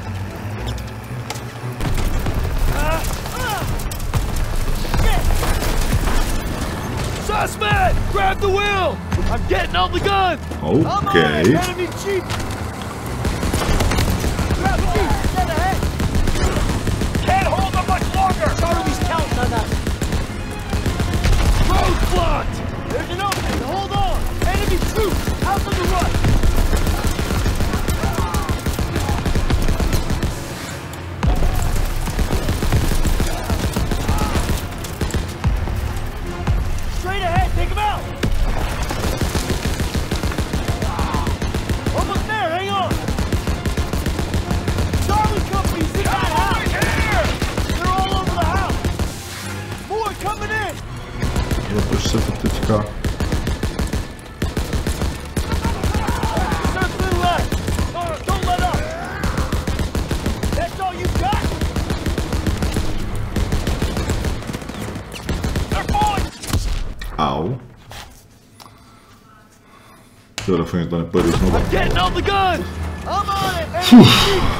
Suspect! Grab the wheel! I'm getting on the gun! I'm on OK. Enemy jeep. Grab jeep. Dead ahead. Can't hold them much longer! Charlie's counting on us. Road blocked! There's an opening. Jo, doufám, že to nepojedu znovu. Getting on the gun! I'm on it.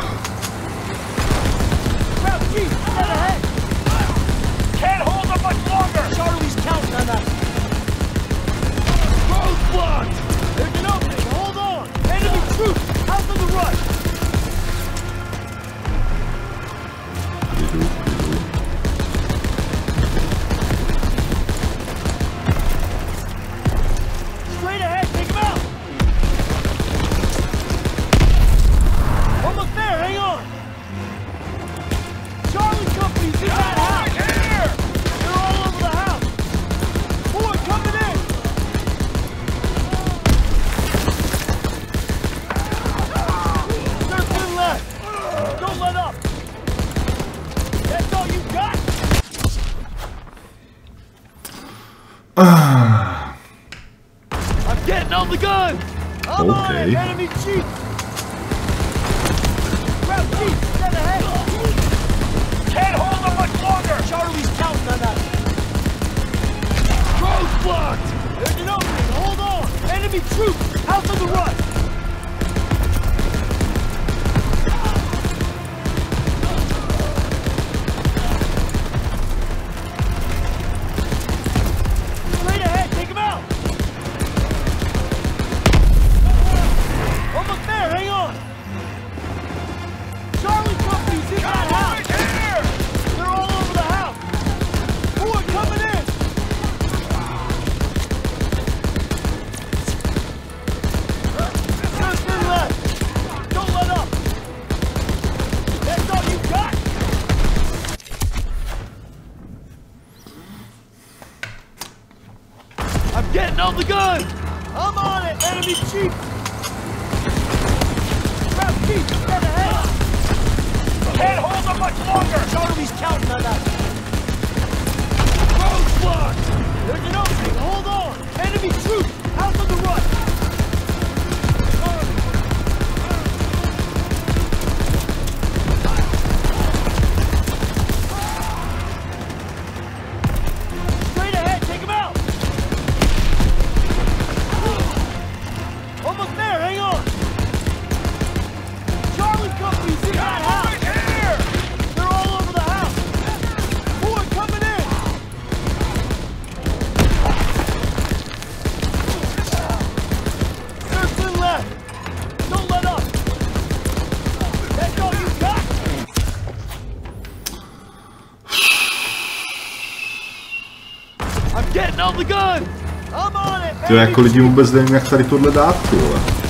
Jo, jako lidi vůbec nevím, jak tady tohle dát, ty vole.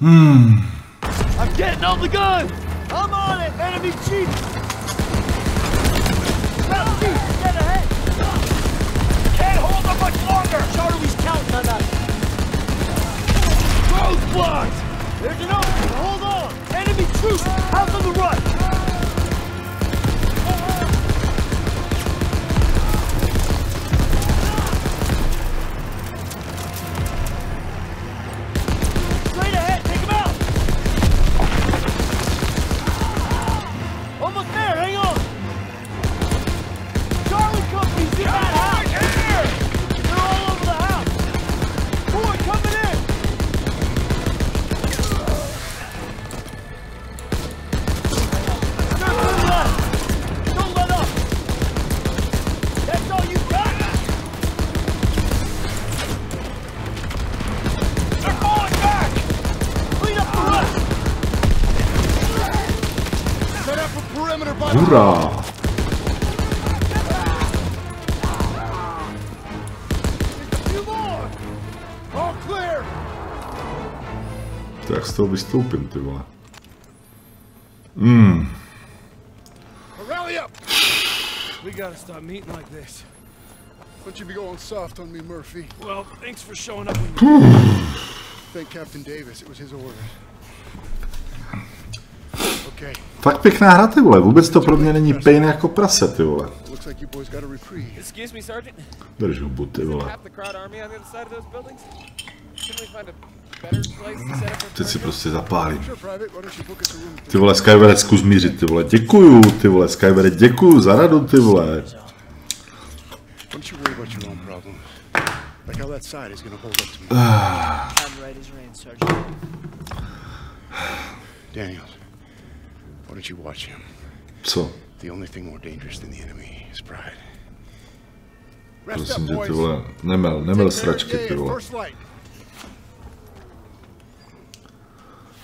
Hmm. I'm getting on the gun! I'm on it! Enemy chief! Get ahead! Can't hold them much longer! Charlie's counting on us! Roadblocked! There's an opening! Hold on! Enemy troops! Out on the run. z toho vystoupím, ty vole. Hmm. We gotta stop meeting like this. Don't you be going soft on me, Murphy. Well, thanks for showing up when you Thank Captain Davis, it was his order. Okay. Tak pěkná hra, ty vole. Vůbec to pro mě není pejné jako prase, ty vole. Drž hubu, ty vole. Teď si prostě zapálím. Ty vole, Skyvere, zkus mířit, ty vole, děkuju, ty vole, Skyvere, děkuju za radu, ty vole. Daniel, why don't you watch him? Co? The only thing more dangerous than the enemy is pride. Prosím tě, ty vole, nemel, nemel sračky, ty vole.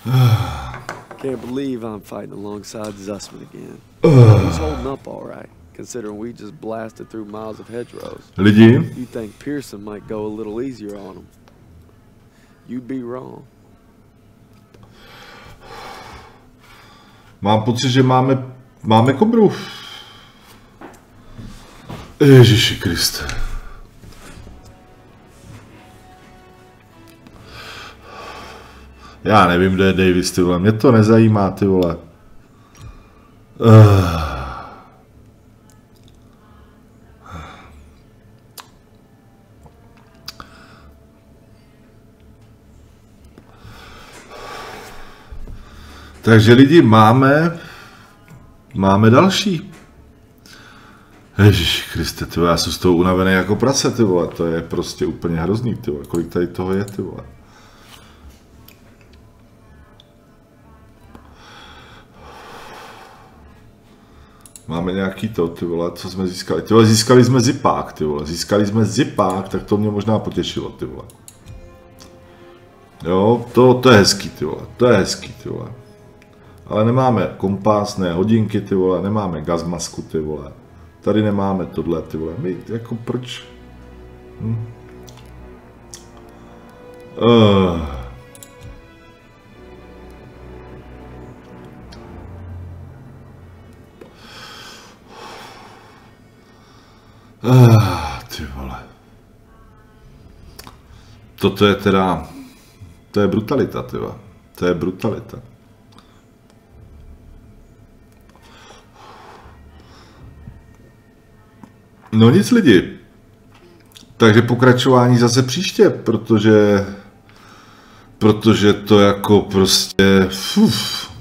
Can't believe I'm fighting alongside Zussman again. He's holding up all right, considering we just blasted through miles of hedgerows. Lidi, You think Pearson might go a little easier on him. You'd be wrong. mám pocit, že máme, máme kobru. Ježiši Kriste. Já nevím, kde je Davis, ty vole. Mě to nezajímá, ty vole. Uh. Takže lidi, máme, máme další. Ježíš Kriste, ty vole, já jsem z toho unavený jako prase, ty vole, to je prostě úplně hrozný, ty vole, kolik tady toho je, ty vole. Máme nějaký to, ty vole, co jsme získali. Ty vole, získali jsme zipák, ty vole, získali jsme zipák, tak to mě možná potěšilo, ty vole. Jo, to, to je hezký, ty vole, to je hezký, ty vole. Ale nemáme kompas, ne hodinky, ty vole, nemáme gazmasku, ty vole. Tady nemáme tohle, ty vole. My, jako proč? Hm? Uh. Uh, ty vole. Toto je teda, to je brutalita, ty vole. To je brutalita. No nic lidi. Takže pokračování zase příště, protože protože to jako prostě uf.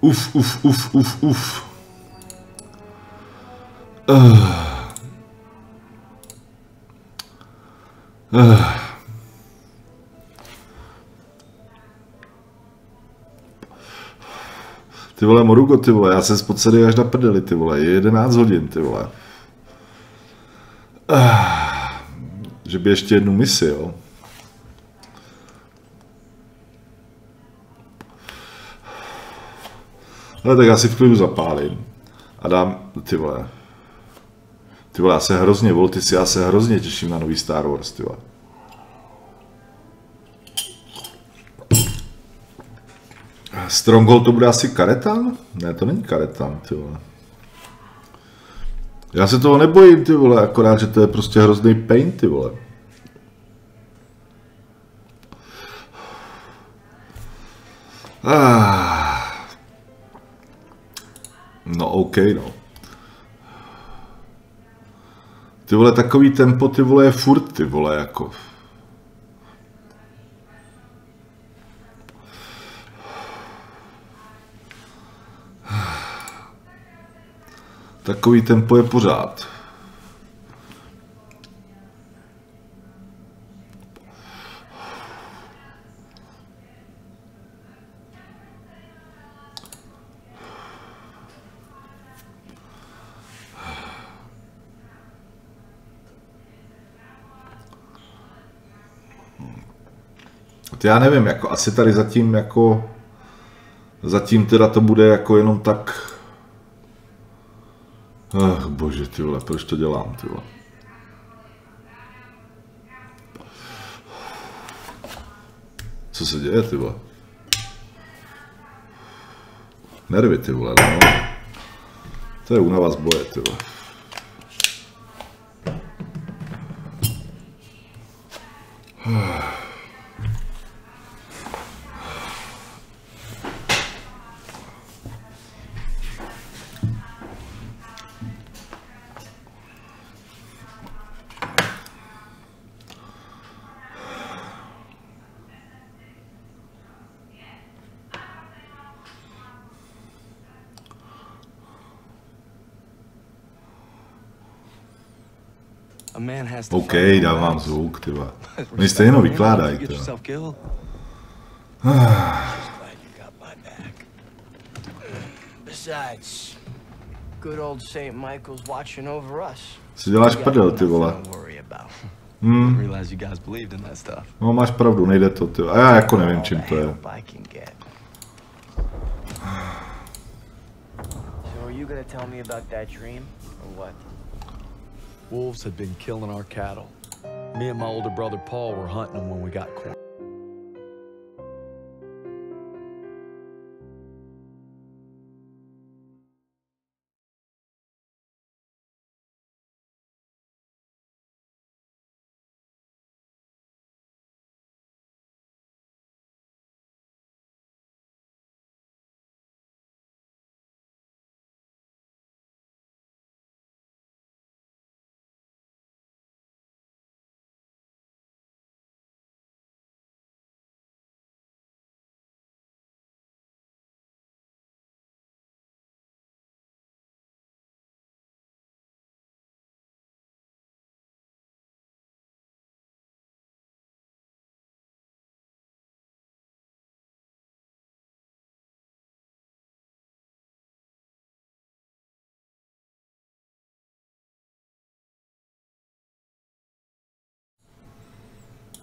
Uf, uf, uf, uf, uf. Ty vole, Morugo, ty vole, já jsem spocený až na prdeli, ty vole, je 11 hodin, ty vole. Že by ještě jednu misi, jo. Ale tak já si v klidu zapálím a dám, ty vole. Ty vole, já se hrozně, Voltis, já se hrozně těším na nový Star Wars, ty vole. Stronghold to bude asi karetan? Ne, to není karetan, ty vole. Já se toho nebojím, ty vole, akorát, že to je prostě hrozný pain, ty vole. Ah. No, OK, no. Ty vole, takový tempo, ty vole, je furt, ty vole, jako. Takový tempo je pořád. Já nevím, jako asi tady zatím jako zatím teda to bude jako jenom tak Ach, bože, ty vole, proč to dělám, ty vole? Co se děje, ty vole? Nervy, ty vole, no. To je únava z boje, ty vole. A OK, dávám zvuk, ty vole. Oni stejno vykládají, ty. Si děláš prdel, ty vole. Hmm, realize you guys believed in that stuff. no máš pravdu, nejde to, ty. A já jako nevím, čím to je. So are you gonna tell me about that dream, or what? Wolves had been killing our cattle. Me and my older brother Paul were hunting them when we got corn.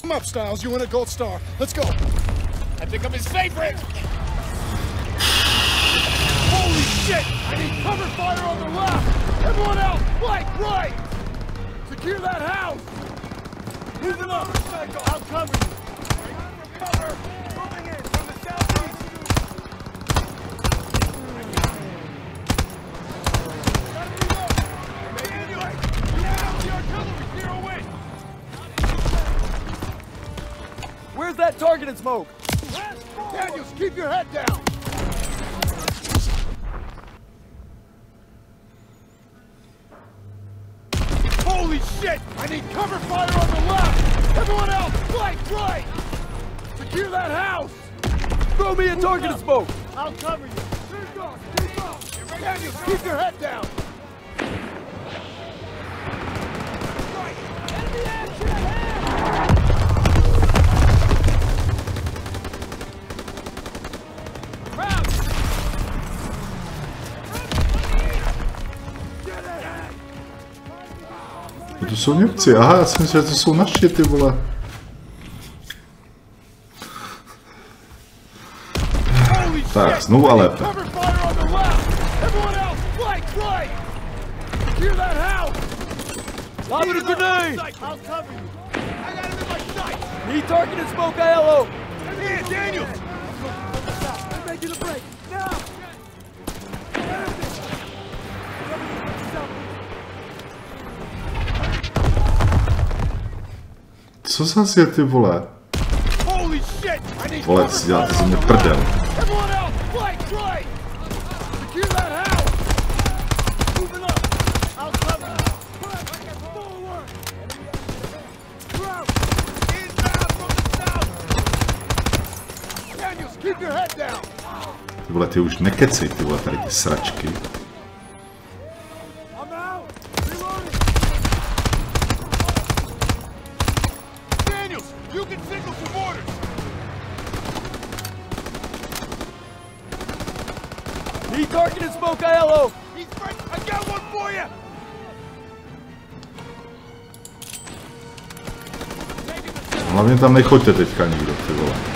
Come up, Styles. You win a gold star. Let's go. I think I'm his favorite. Holy shit! I need cover fire on the left. Everyone else, flank right. Secure that house. Moving up. I'll cover you. Targeted smoke? Daniels, keep your head down. Holy shit! I need cover fire on the left. Everyone else, flank right. Secure that house. Throw me a targeted smoke! I'll cover you. Keep going, keep going. Daniels, keep your head down. I need lépe. Cover fire on the left. Everyone else, flank right. Secure that house. Lob it a grenade! I'll cover you. I got him in my sights. Need targeted smoke, ILO! Here, Daniels. Co zase je, ty vole? Vole, si děláte ze mě prdel. Ty vole, ty už nekecej, ty vole, tady ty sračky. Hlavně tam nechoďte teďka nikdo, ty vole.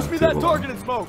Trust me, that target and smoke.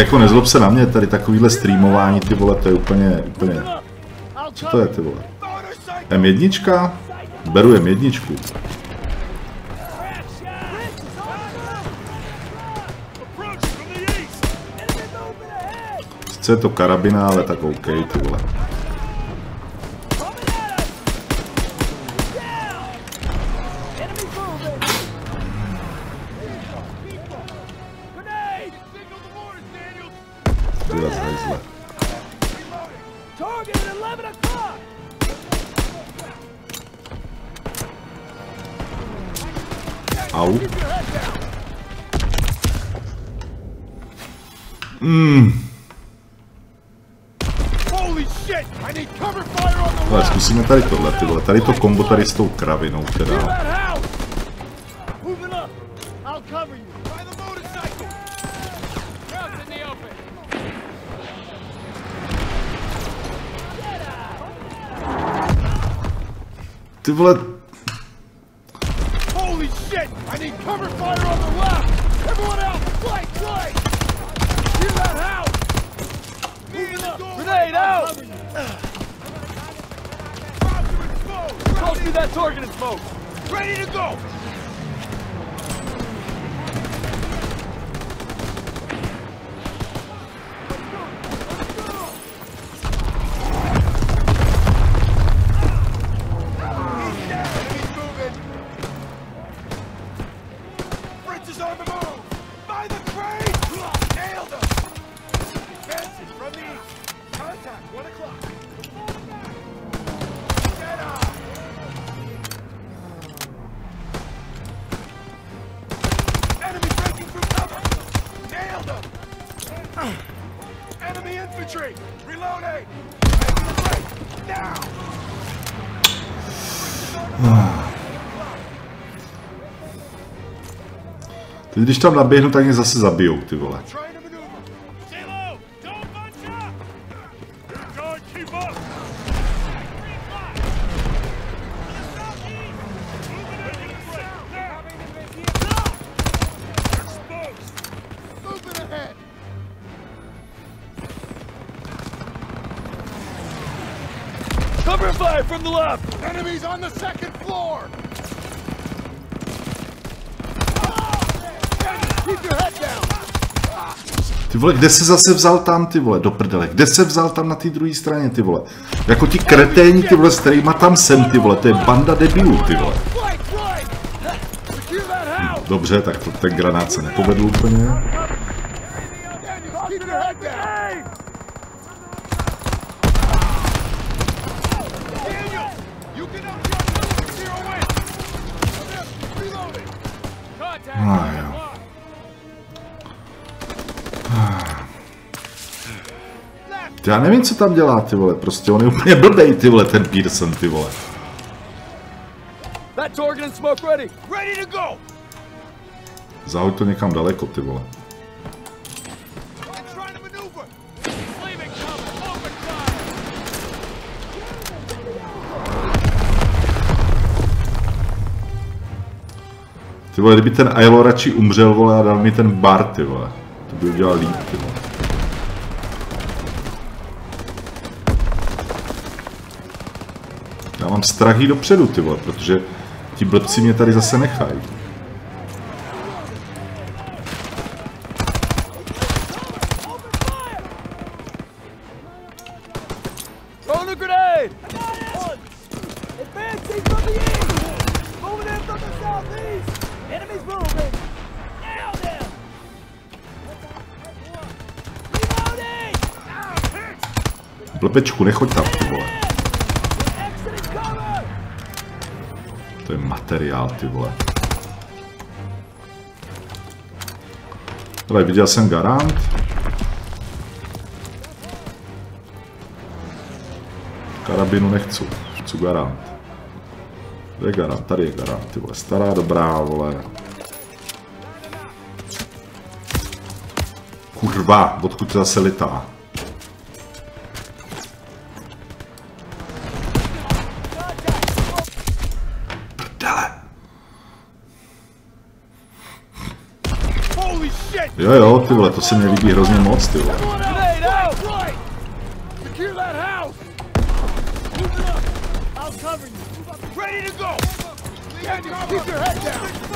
jako nezlob se na mě, tady takovýhle streamování, ty vole, to je úplně, úplně... Co to je, ty vole? M1? Beru M1. Sice je to karabina, ale tak OK, ty vole. tady to kombo tady s tou kravinou teda. Ty vole, Gdzieś tam na biegu tak nie zasyza te ty lá. vole, kde se zase vzal tam, ty vole, do prdele, kde se vzal tam na té druhé straně, ty vole. Jako ti kreténi, ty vole, s kterýma tam jsem, ty vole, to je banda debilů, ty vole. Dobře, tak to, ten granát se nepovedl úplně. já nevím, co tam dělá, ty vole, prostě on je úplně blbej, ty vole, ten Pearson, ty vole. Zahoď to někam daleko, ty vole. Ty vole, kdyby ten Ailo radši umřel, vole, a dal mi ten bar, ty vole. To by udělal líp, ty vole. Já mám strach dopředu, ty vole, protože ti blbci mě tady zase nechají. Throwing a grenade. Materiál, ty vole. Ale viděl jsem garant. Karabinu nechci, chci garant. Kde je garant? Tady je garant, ty vole. Stará dobrá, vole. Kurva, odkud to zase litá? Jo jo, ty vole, to se mi líbí hrozně moc, ty vole. Ready to go! Keep your head down!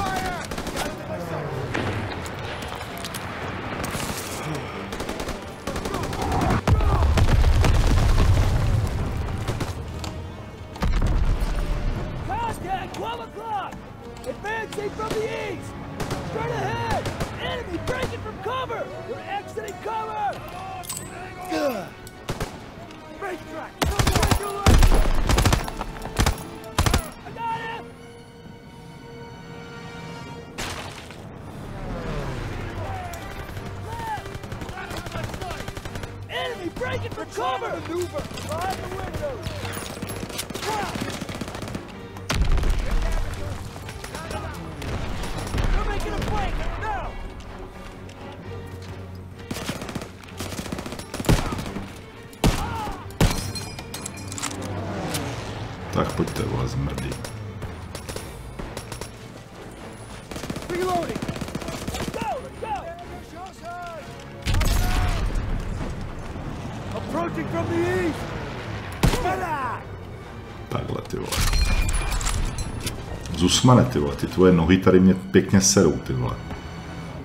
Zusmane, ty vole, ty tvoje nohy tady mě pěkně serou, ty vole.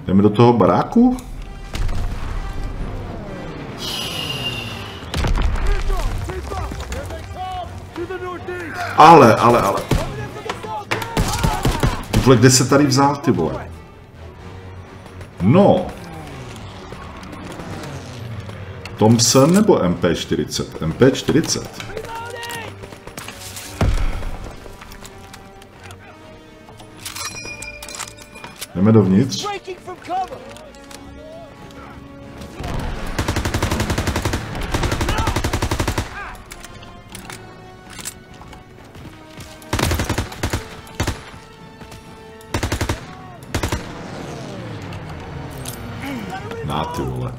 Jdeme do toho baráku? Ale, ale, ale. Ty vole, kde se tady vzal, ty vole? No. Thompson nebo MP40? MP40. Jdeme dovnitř. Na ty vole.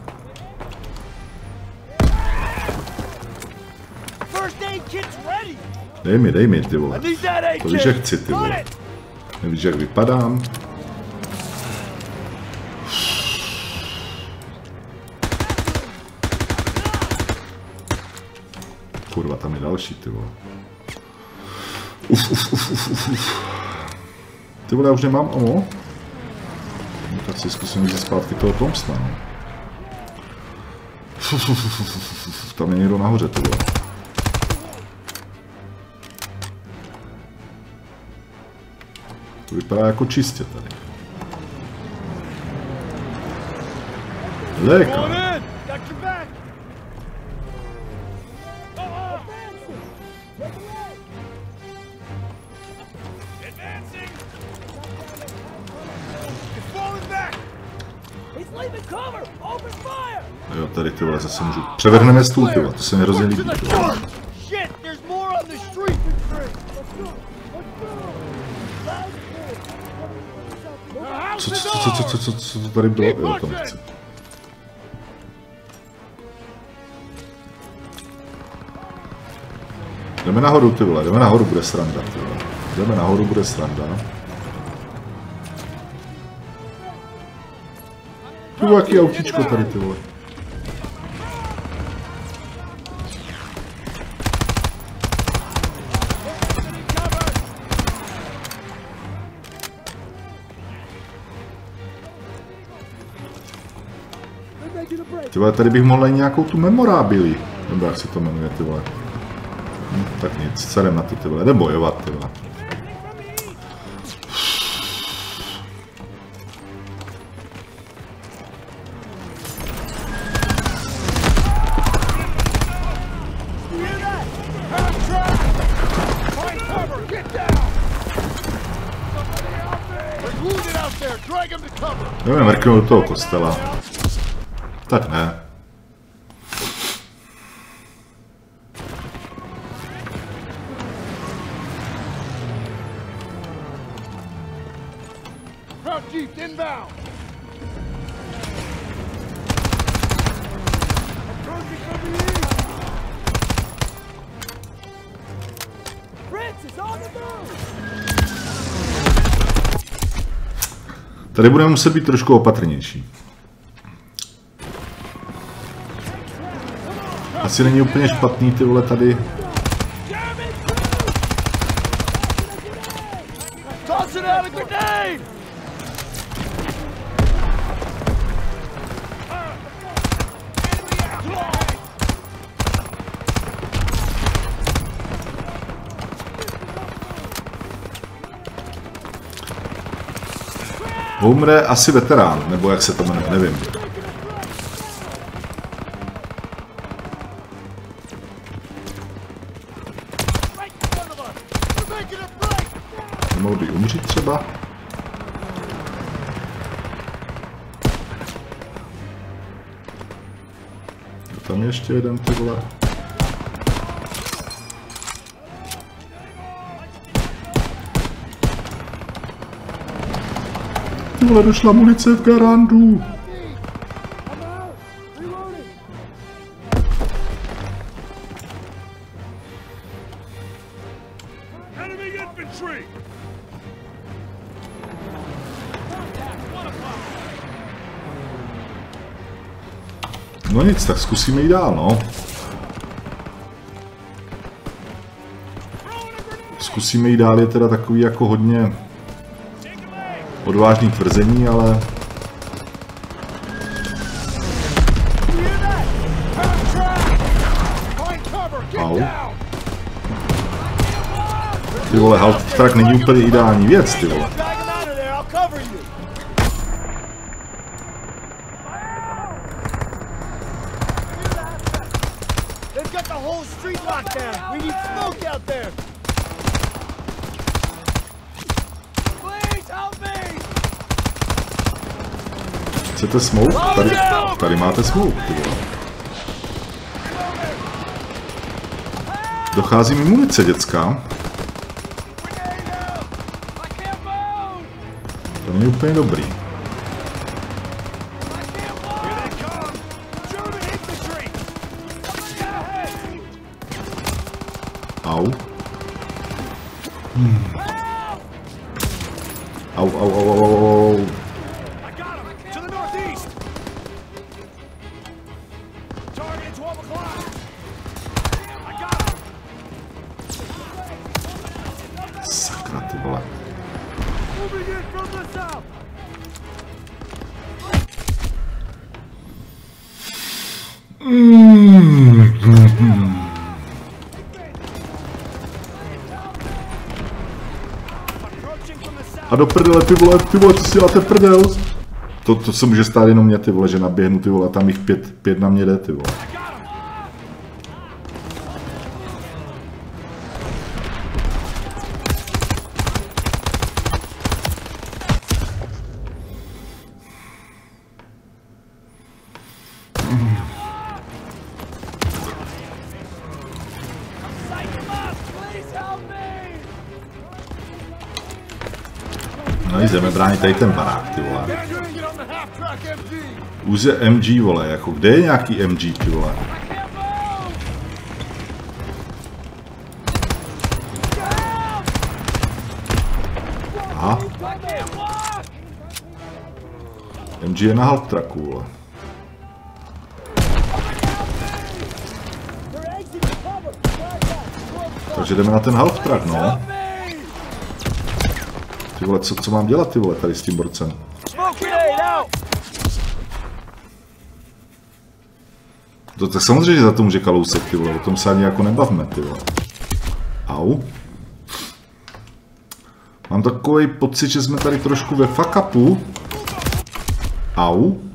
Dej mi, dej mi, ty vole. To víš, jak chci, ty vole. Nevíš, jak vypadám? Uf, uf, uf, uf, uf, uf. Ty vole, já už nemám amo. No, tak si zkusím vzít zpátky toho Thompsona, no. Tam je někdo nahoře, ty vole. To vypadá jako čistě tady. Léka. Jo, tady ty vole zase můžu. Převrhneme stůl, ty vole, to se mi hrozně líbí. Co, co, co, co, co, co, co to tady bylo? Jo, tam chci. Jdeme nahoru, ty vole, jdeme nahoru, bude sranda, ty vole. Jdeme nahoru, bude sranda. No? Vole, jaký autíčko tady, ty vole. Ty vole, tady bych mohl nějakou tu memorábili. Nebo jak se to jmenuje, ty vole. Hm, tak nic, jdem na to, ty vole, jdem bojovat, ty vole. kao to kostela. Tak ne. Tady budeme muset být trošku opatrnější. Asi není úplně špatný ty vole tady. Umře asi veterán, nebo jak se to jmenuje, nevím. Ty vole, došla munice v garandu. No nic, tak zkusíme jít dál, no. Zkusíme jít dál, je teda takový jako hodně odvážný tvrzení, ale Au. ty vole, half track není úplně ideální věc, ty vole. Drag him out of there! I'll cover you! They've got the whole street locked down! We need smoke out there! Please help me! Chcete smoke? Tady, tady máte smoke, ty vole. Dochází mi munice, děcka. To není úplně dobrý. The south! A do prdele, ty vole, ty vole, co si děláte prdel? To, to se může stát jenom mě, ty vole, že naběhnu, ty vole, a tam jich pět, pět na mě jde, ty vole. Bránit tady ten barák, ty vole. Už je MG, vole, jako kde je nějaký MG, ty vole? Aha. MG je na half tracku, vole. Takže jdeme na ten half track, no. Ty vole, co, co mám dělat, ty vole, tady s tím borcem? To tak samozřejmě, za to může kalousek, ty vole, o tom se ani jako nebavme, ty vole. Au. Mám takový pocit, že jsme tady trošku ve fuck upu. Au.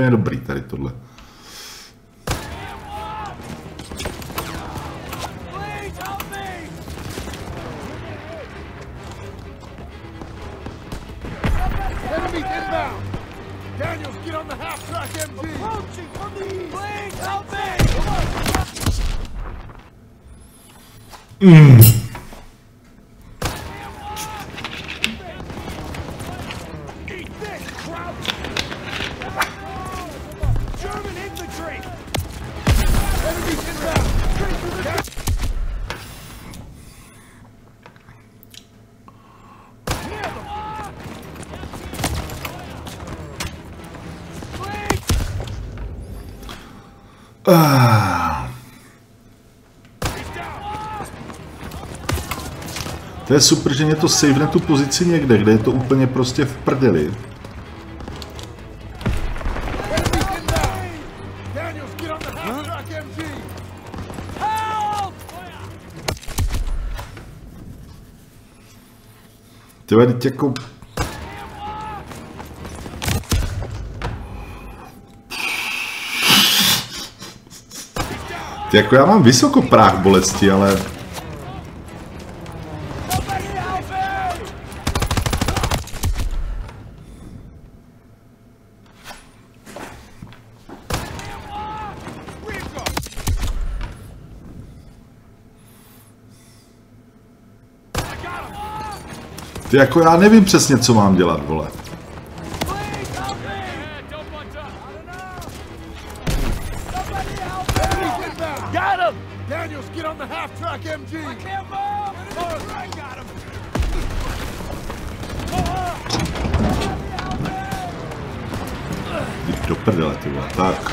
Úplně dobrý tady tohle. To je super, že mě to savene tu pozici někde, kde je to úplně prostě v prdeli. Enemies inbound! Daniels, get on the half-track MG! Help! Ty vole, teď jako... Ty jako já mám vysoko práh bolesti, ale... Ty jako já nevím přesně, co mám dělat, vole. Got him! Daniels, get on the half-track MG! I can't move! I got him! Jdi do prdele, ty vole, tak.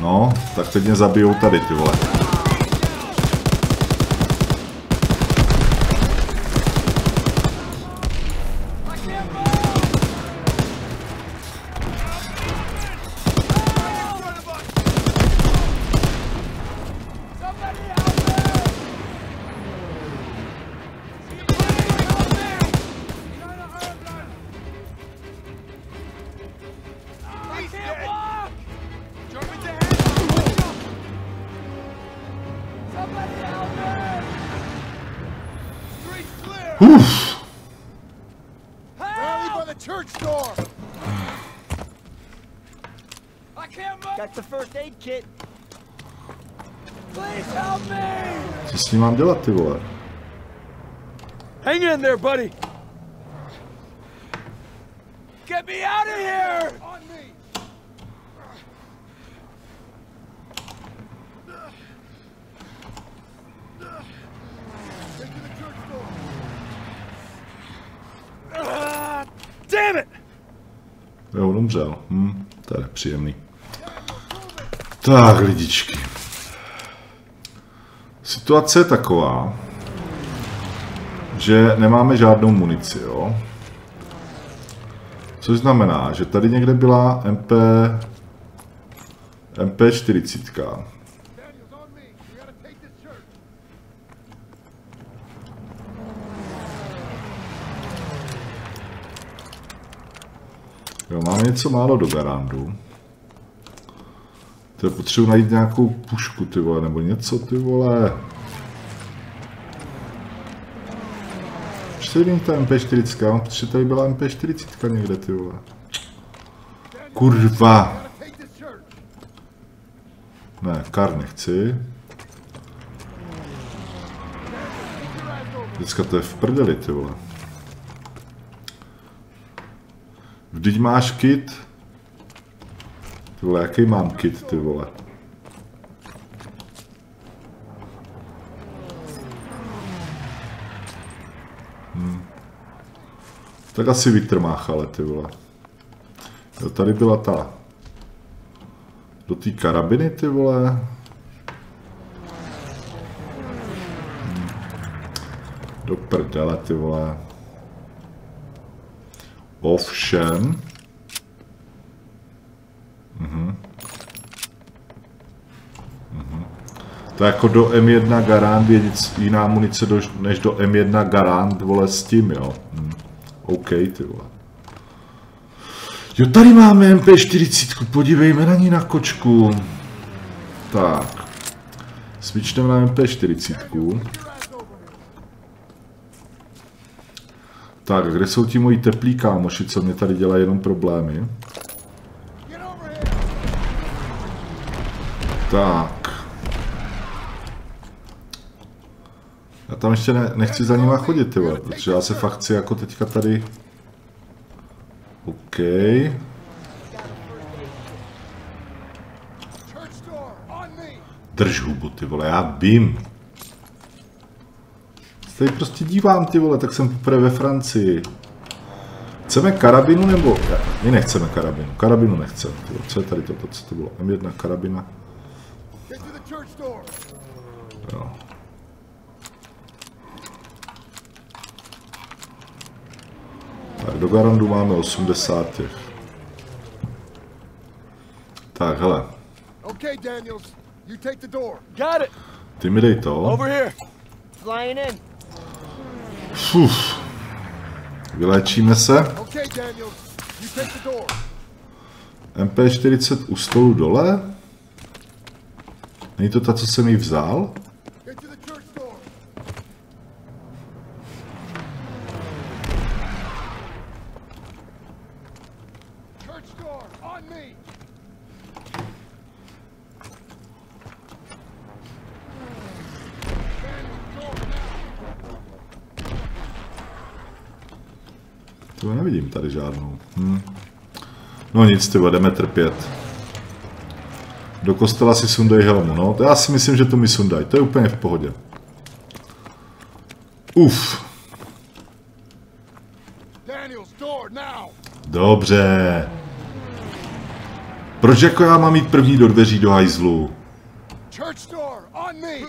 No, tak teď mě zabijou tady, ty vole. Clear! Uf, Rally by the church door! I can't move! Got the first aid kit. Please help me! co s ním mám dělat, ty vole? Hang in there, buddy. Umřel. Hm, to je nepříjemný. Tak, lidičky. Situace je taková, že nemáme žádnou munici, jo. Což znamená, že tady někde byla MP... MP40. Daniels, on me! We gotta take this church! Jo, máme něco málo do garandu. To je potřebuji najít nějakou pušku, ty vole, nebo něco, ty vole. Proč tady není ta MP40? Já mám pocit, že tady byla MP40 někde, ty vole. Kurva. Ne, kar nechci. Dneska to je v prdeli, ty vole. Vždyť máš kit. Ty vole, jaký mám kit, ty vole? Hm. Tak asi vytrmách, ale ty vole. Jo, tady byla ta. Do té karabiny, ty vole. Hm. Do prdele, ty vole. Ovšem. Mhm. Mhm. To jako do M1 Garant je nic jiná munice do, než do M1 Garant, vole, s tím, jo. Hm. OK, ty vole. Jo, tady máme MP40, podívejme na ní na kočku. Tak. Svičneme na MP40. Tak, kde jsou ti moji teplí kámoši, co mě tady dělají jenom problémy? Tak. Já tam ještě ne, nechci za nima chodit, ty protože já se fakt chci jako teďka tady... OK. Drž hubu, ty vole, já vím. Tady prostě dívám, ty vole, tak jsem poprvé ve Francii. Chceme karabinu nebo... My nechceme karabinu. Karabinu nechceme. Ty vole. Co je tady toto? Co to bylo? M1 karabina. Jo. Tak do Garandu máme 80 těch. Tak, hele. Okay, Daniels. You take the door. Got it. Ty mi dej to. Over here. Flying in. Fuf. Vyléčíme se. Okay, Daniels. You take the door. MP40 u stolu dole. Není to ta, co jsem jí vzal? Get to the church door. Church door, on me. To nevidím tady žádnou. Hm. No nic, ty jdeme trpět. Do kostela si sundej helmu, no. To já si myslím, že to mi sundaj. To je úplně v pohodě. Uf. Daniels, door, now. Dobře. Proč jako já mám jít první do dveří do hajzlu? Church door, on me.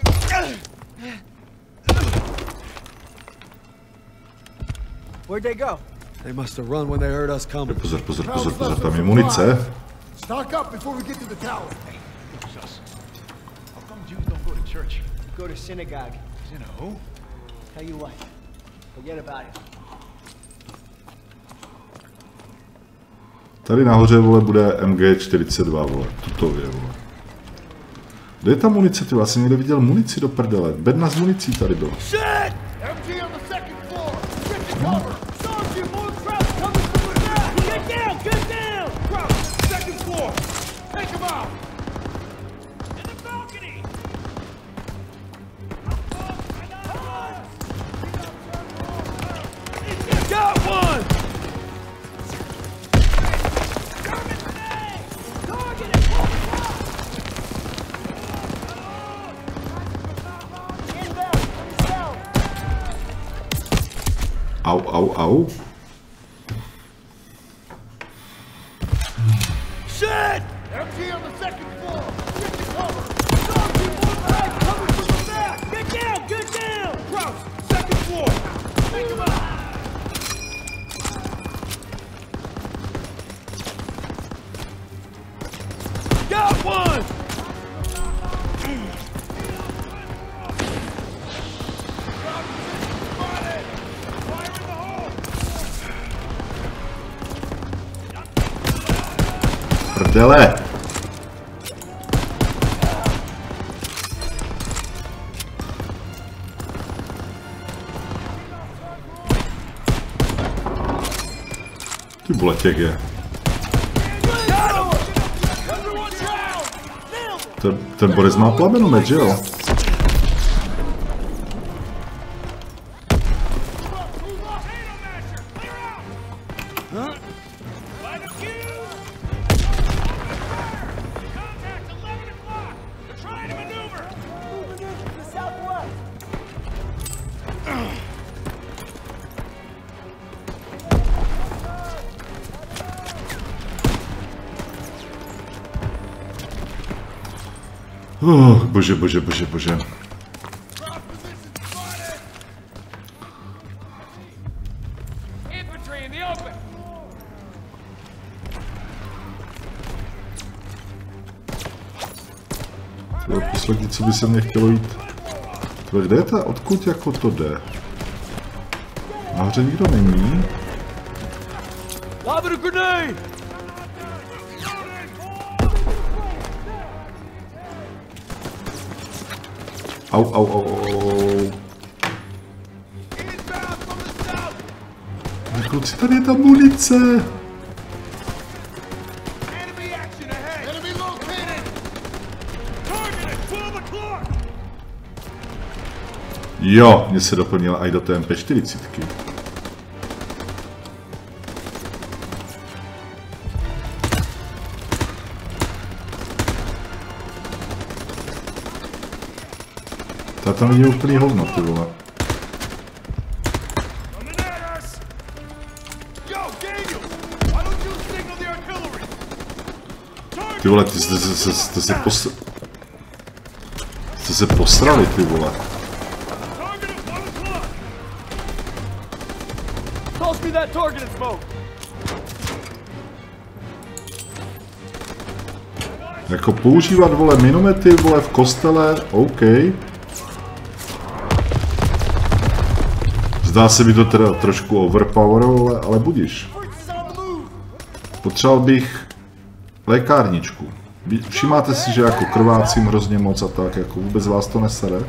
Where'd they go? They must have run when they heard us coming. Pozor, pozor, pozor, pozor, tam je munice. Stock up before we get to the tower. How come Jews don't go to church? Go to synagogue. You know? Tell you what. Forget about it. Tady nahoře, vole, bude MG42, vole. Tutově, vole. Kde je ta munice, ty? Já jsem někde viděl munici do prdele. Bedna s municí tady byla. Shit! Au, prdele. Ty vole těch je. Ten, ten Boris má plamenomet, že jo? Bože, bože, bože, bože. To je poslední, co by se mě chtělo jít. To kde je ta, odkud jako to jde? Nahoře nikdo není. Lob it a grenade! Au, au, au, au. Ale kluci, tady je ta munice. Enemy action ahead! Enemy located! Target at 12 o'clock! Jo, mě se doplnila i do té MP40. Ta tam vidí úplný hovno, ty vole. Ty vole, ty jste se, se, jste se pos... Jste se posrali, ty vole. Target at 1 o'clock! Toss me that target and smoke! Jako používat, vole, minomety, vole, v kostele, OK. Zdá se mi to teda trošku overpower, ale, ale budíš. Potřeboval bych lékárničku. Všimáte si, že jako krvácím hrozně moc a tak, jako vůbec vás to nesere?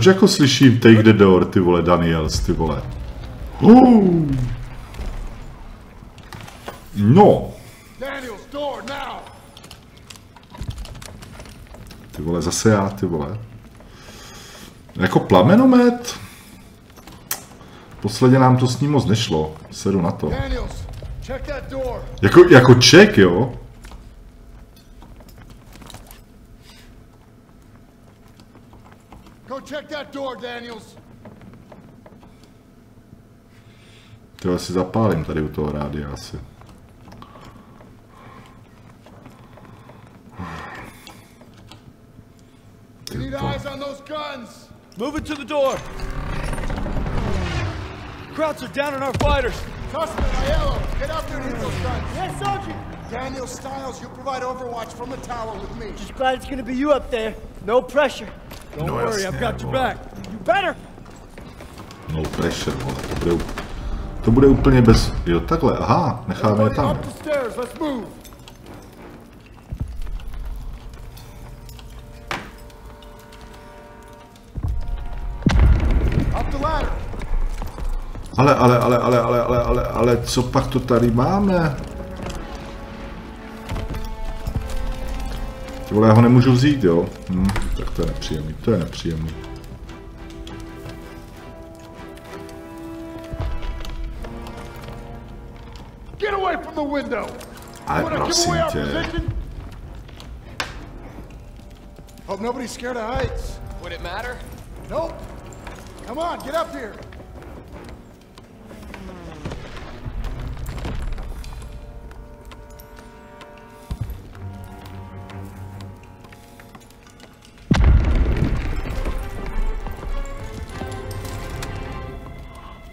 Proč jako slyším Take the Door, ty vole, Daniels, ty vole? Oh. No, ty vole, zase já, ty vole. Jako plamenomet? Posledně nám to s ním moc nešlo, sedu na to. Jako, jako ček, jo? Check that door, Daniels. To si zapálím tady u toho rádia asi. You need eyes on those guns. Move it to the door! Krauts are down on our fighters! Customer, Aiello, get up there and hit those guns. Yes, Sergeant! Daniel Stiles, you provide overwatch from the tower with me. Just glad it's gonna be you up there. No pressure. Don't No, worry, I've got your vole. back. You better! No pressure, vole, to bude, to bude úplně bez... Jo, takhle, aha, necháme je tam. Ale, ale, ale, ale, ale, ale, ale, ale, co pak to tady máme? Ty vole, já ho nemůžu vzít, jo? Hm, tak to je nepříjemný, to je nepříjemný. From the window. Ale Wanna give prosím away our tě. position? Hope nobody's scared of heights. Would it matter? Nope. Come on, get up here.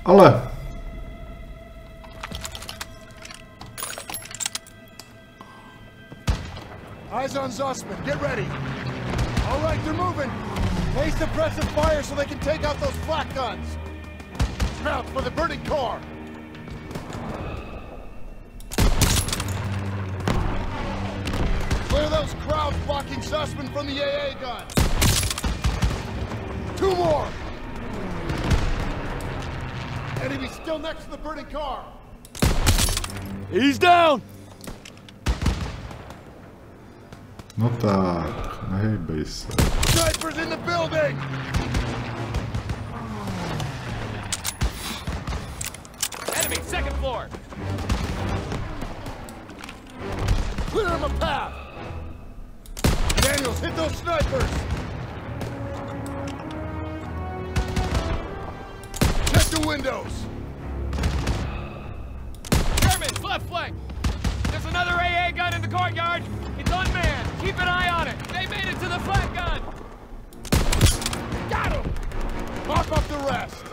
Ale, Eyes on Zussman. Get ready. All right, they're moving. Place suppressive fire so they can take out those flak guns. Dismount for the burning car! Clear those crowds blocking Sussman from the AA gun! Two more! Enemy still next to the burning car! He's down! No tak, nehejbej se. Snipers in the building! Enemy, second floor. Clear him a path! Daniels, hit those snipers! Check the windows! Germans, left flank. There's another AA gun in the courtyard. It's unmanned. Keep an eye on it. They made it to the flat gun. Got him! Mop up the rest!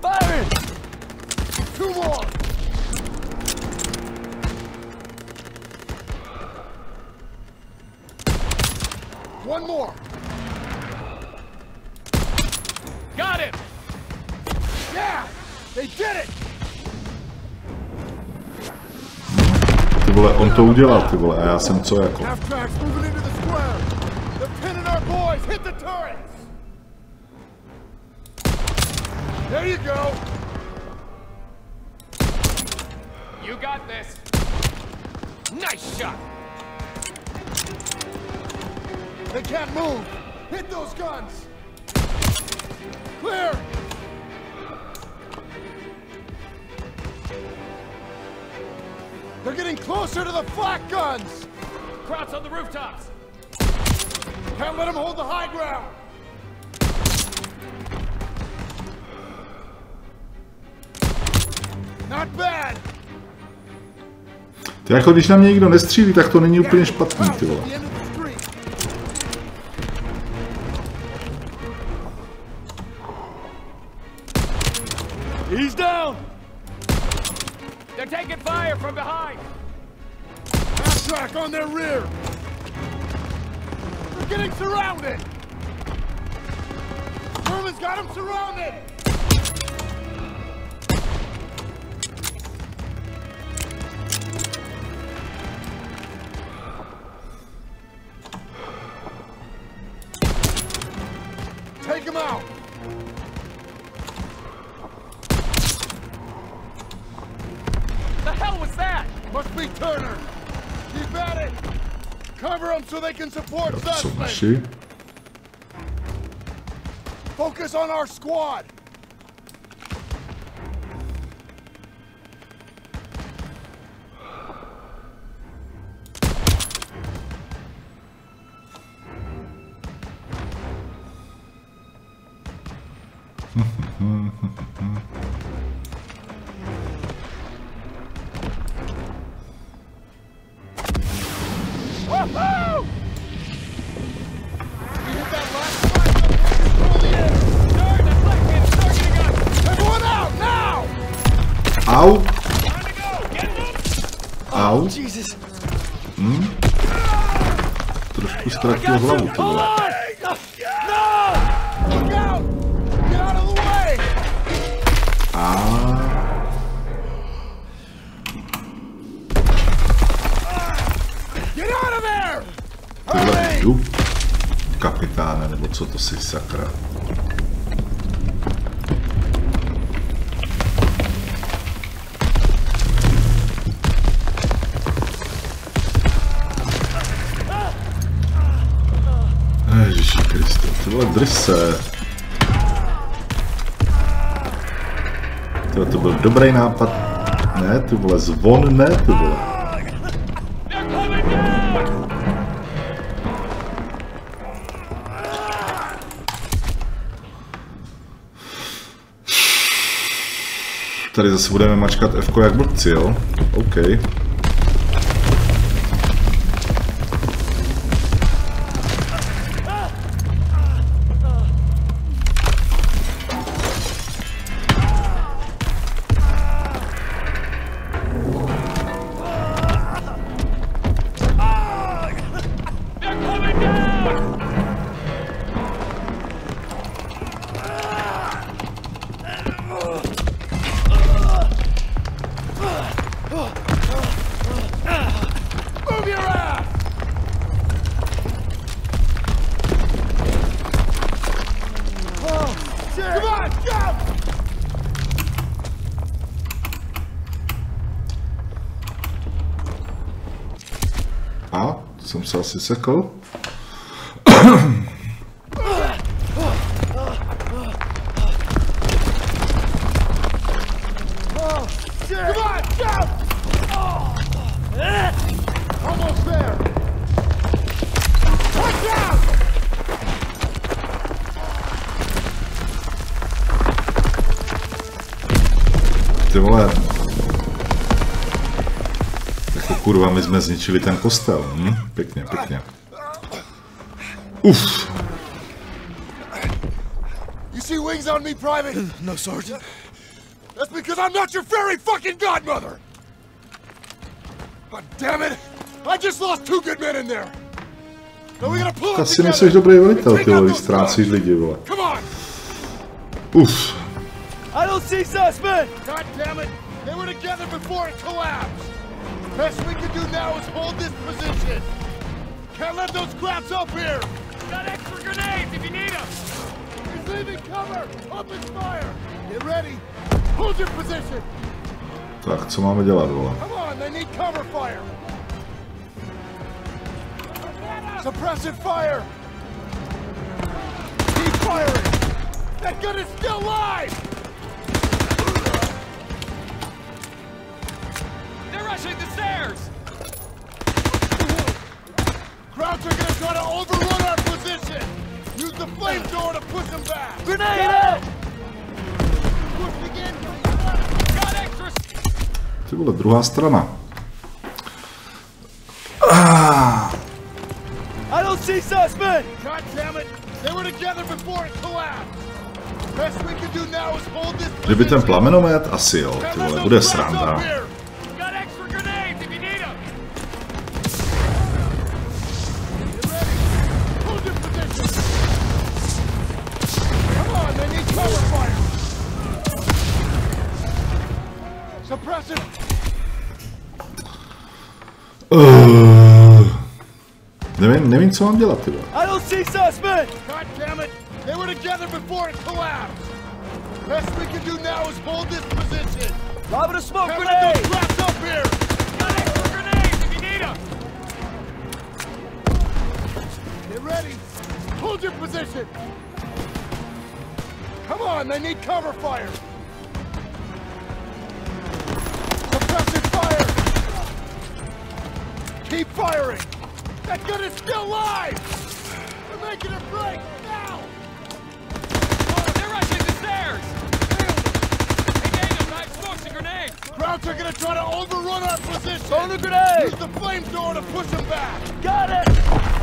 Firing! Two more! One more! Got him. Yeah! They did it! Ty vole, on to udělal, ty vole, a já jsem co jako? Half tracks moving into the square! They're pinning our boys! Hit the turrets! There you go! You got this. Nice shot. They can't move! Hit those guns! Clear! They're getting closer to the flak guns! Krauts on the rooftops. Can't let them hold the high ground! Not bad! Ty jako když na mě nikdo nestřílí, tak to není úplně špatný, ty vole. Fire from behind. Track on their rear! They're getting surrounded! Sherman's got them surrounded! So they can support To jsou Sussman! naši. Focus on our squad! Zvon ne, ty vole. Tady zase budeme mačkat F jak blbci, jo? OK. Jsem my jsme zničili ten kostel. Hm? Pěkně, pěkně. Uf. You see wings on me, Private? No, Sergeant. That's because I'm not your fairy fucking godmother! God damn it! I just lost two good men in there! Now we gotta pull To it asi together nejseš dobrý velitel, ty take out vole, ztrácíš lidi, vole. Come on! Uf. I don't see suspect! God damn it! They were together before it collapsed! Best we can do now is hold this position! Can't let those crabs up here! Got extra grenades if you need them. He's leaving cover! Open fire! Get ready! Hold your position! Tak, co máme dělat, vole? Come on, they need cover fire! Suppressive fire! Keep firing! That gun is still live! Rushing the stairs. Krauts are gonna try to overrun our position! Use the flamethrower to push them back! Grenade out! Push again! Got extra. Ty vole, druhá strana. Ah. I don't see suspect! God damn it! They were together before it collapsed! Best we can do now is hold this Kdyby ten position. plamenomet, asi jo, Can't ty let vole, those bude sranda. Uh, nevím, nevím, co mám dělat, ty vole. I don't see suspect! God damn it! They were together before it collapsed! Best we can do now is hold this position! Lobbing a smoke Can't let grenade! those crabs up here! Got extra grenades if you need them. Get ready! Hold your position! Come on, they need cover fire! Keep firing! That gun is still live! They're making a break! Now! They're rushing the stairs. Hey Daniels, I and grenades. Krauts are gonna try to overrun our position! Throw the grenade! Use the flamethrower to push them back! Got it!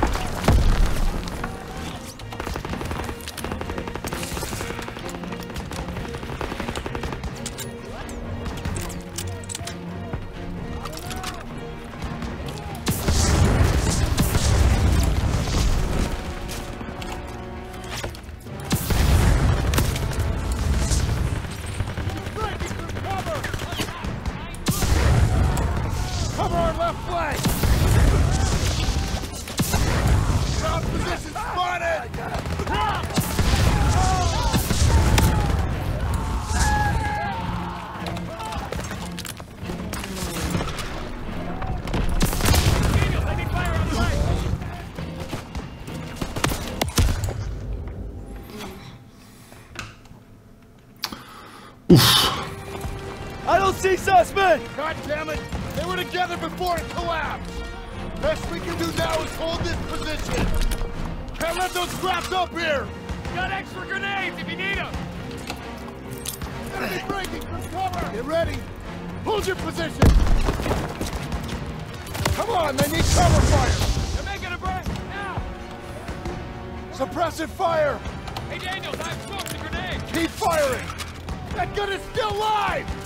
Position! Can't let those scraps up here! Got extra grenades if you need them. Enemy breaking from cover! Get ready! Hold your position! Come on, they need cover fire! They're making a break now. Suppressive fire! Hey Daniels, I have smokes and grenades. Keep firing! That gun is still live!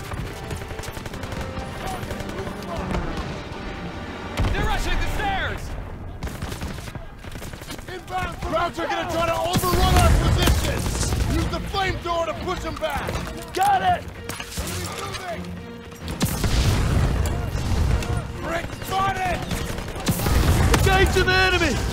Crowds are gonna try to overrun our position! Use the flamethrower to push them back! Got it! Moving! Brick spotted! Engage the enemy!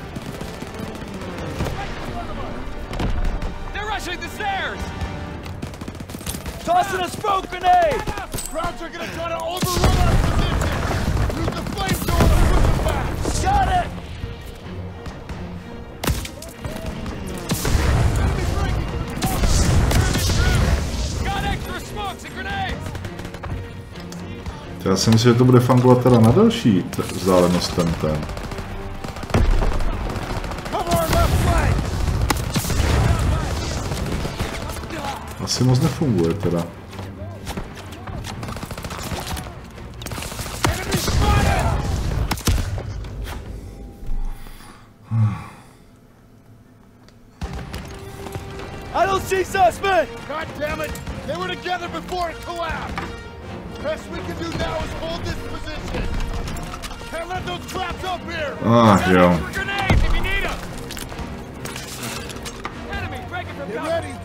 They're the stairs. Tossing a smoke grenade! Crowds are gonna try to overrun our position. Use the flamethrower to push them back. Got it! Got extra smokes and grenades. Já si myslím, že to bude fungovat teda na další vzdálenost ten ten. Asi moc nefunguje teda. Enemy. I don't see suspect! God damn it! They were together before it collapsed. Best we can do now is hold this position. Can't let those traps up here. Ach Got jo. grenades if you need them. Enemy breaking from cover.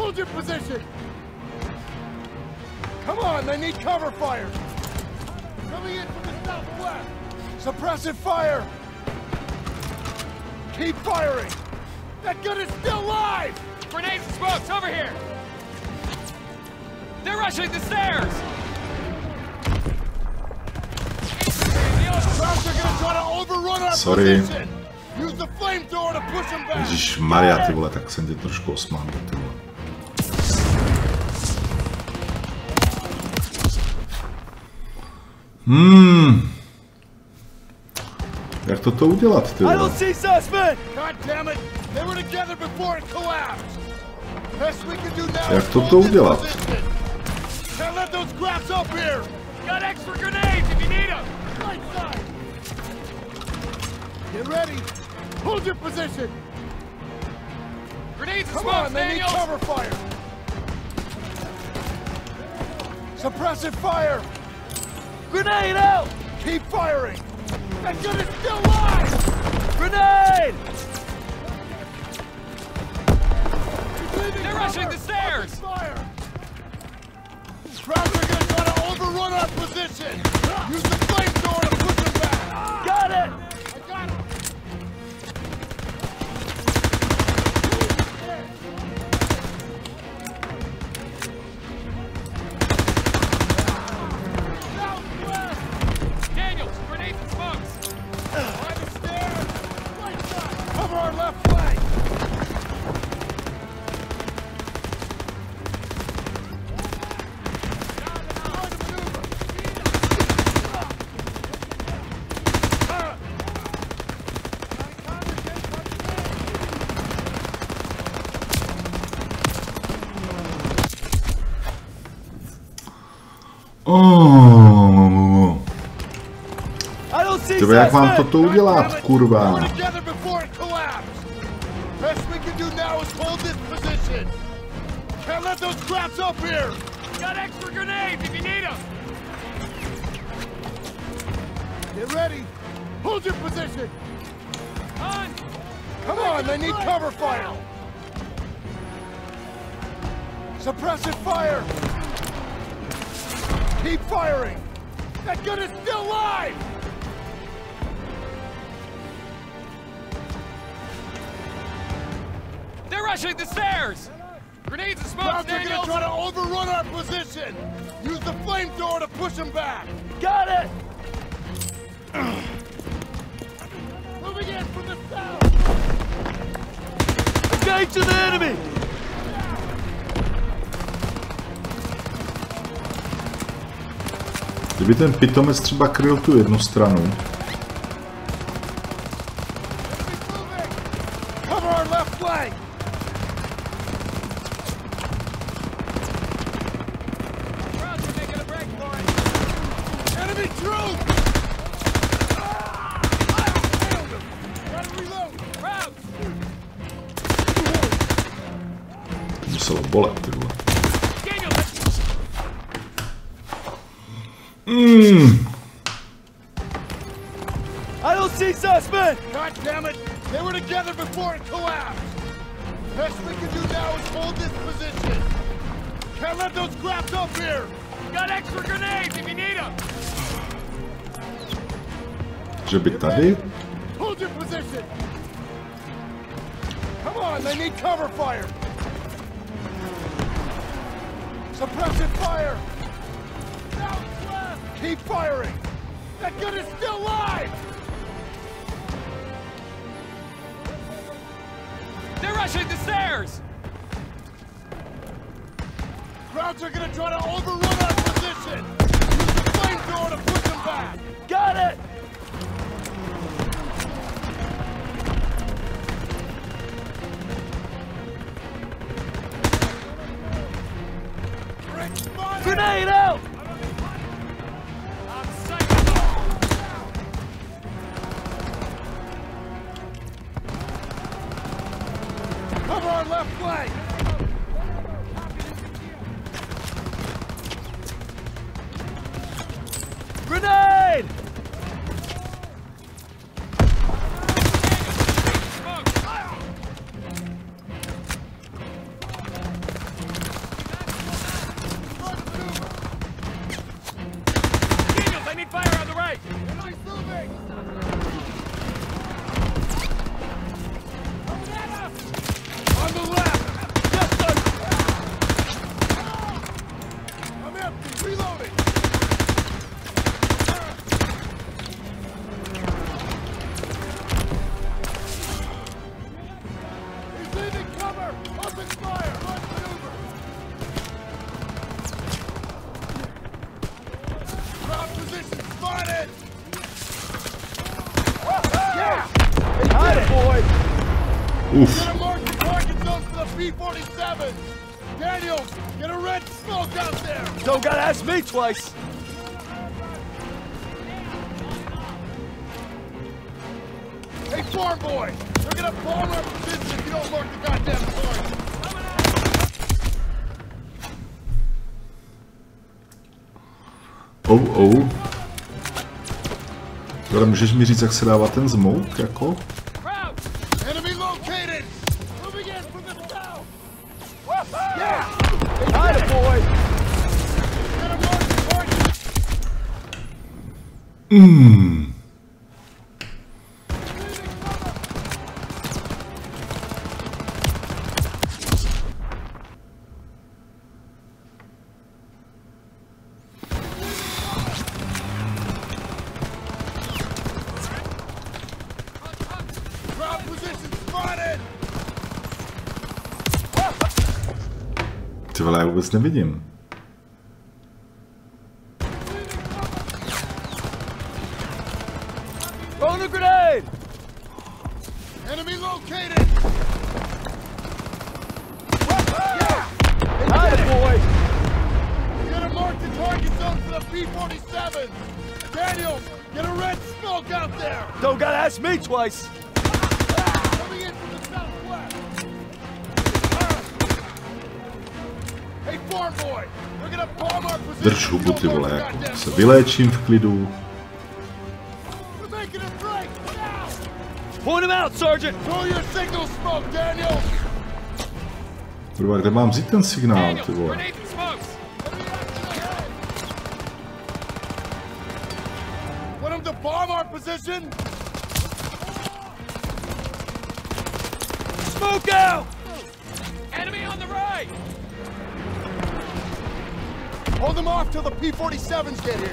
Ready. Hold your position. Come on, they need cover fire. Coming in from the southwest. Suppressive fire. Keep firing. That gun is still live. Grenades and smokes over here. They're rushing the stairs. Crowds are gonna try to overrun our Sorry. Use the flamethrower to push them back. Ježíš Maria, ty vole, tak jsem tě trošku osmánil, ty vole. Hmm. Jak to to udělat, ty? I don't see suspect. God damn it. They were together before it collapsed. Best we can do now. Jak to? Can't let those grabs up here. Got extra grenades if you need them. Right side. Get ready. Hold your position. Grenades come on. They need cover fire. Suppressive fire. Grenade out! Keep firing. That gun is still live. Grenade! They're rushing the stairs. Fire. Crowds are gonna try to overrun our position. Use the flamethrower to push them back. Got it! Extra grenades if you need them. Get ready. Hold your position. On. Come on, they need cover fire. Suppressive fire. Keep firing. That gun is still live. Rushing the stairs. Grenades and smokes, Crowds are gonna try to overrun our position. Use the flamethrower to push them back. Got it! Moving in from the south. Engage to the enemy! Kdyby ten pitomec třeba kryl tu jednu stranu, do. twice. Hey, farm boy! They're gonna fall our position if you don't mark the goddamn farm! Oh, oh. Ale můžeš mi říct, jak se dává ten zmouk, jako? Mmm. Já vůbec nevidím. Drž hubu, ty vole, jako se vyléčím v klidu. Kurva, kde mám vzít ten signál, ty vole? bomb our position! Smoke out! Enemy on the right! Hold them off till the P-47s get here.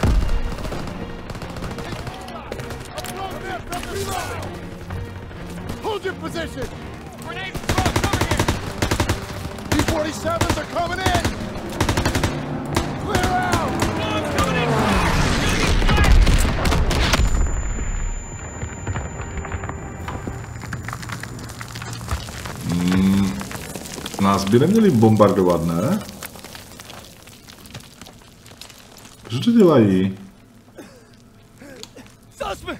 Hold your position! Grenade frog coming! P-47s are coming in! Clear out! Bombs coming in! Nás by neměli bombardovat, ne? Co to dělají? Sussman!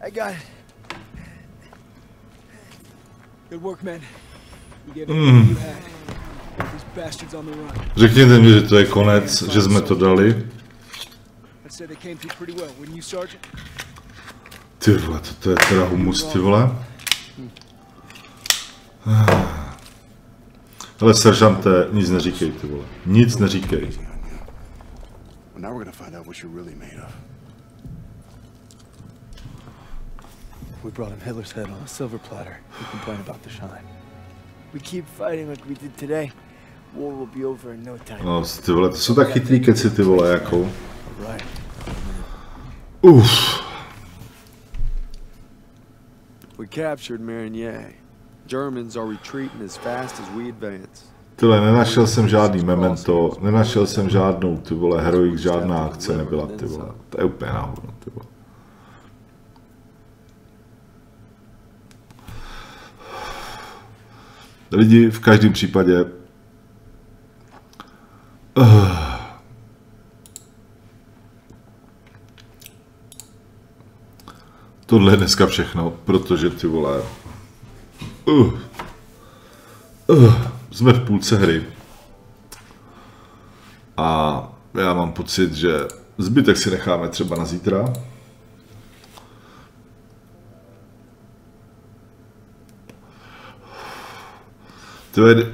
I got it. Good work, man. Mm. Řekněte mi, že to je konec, že jsme to dali. Ty vole, to, to je teda humus, ty vole. Ale seržante, nic neříkej, ty vole. Nic neříkej. Now we're gonna find out what you're really made of. We brought him Hitler's head on a silver platter. You complain about the shine. We keep fighting like we did today. War will be over in no time. No, ty vole, to jsou tak chytrý keci, ty vole, jako. Uf. We captured Marigny. Germans are retreating as fast as we advance. Tyhle, nenašel jsem žádný memento, nenašel jsem žádnou, ty vole, heroik, žádná akce nebyla, ty vole. To je úplně náhodno, ty vole. Lidi v každém případě uh, tohle je dneska všechno, protože ty vole uh, uh, jsme v půlce hry a já mám pocit, že zbytek si necháme třeba na zítra. Tvé, eh,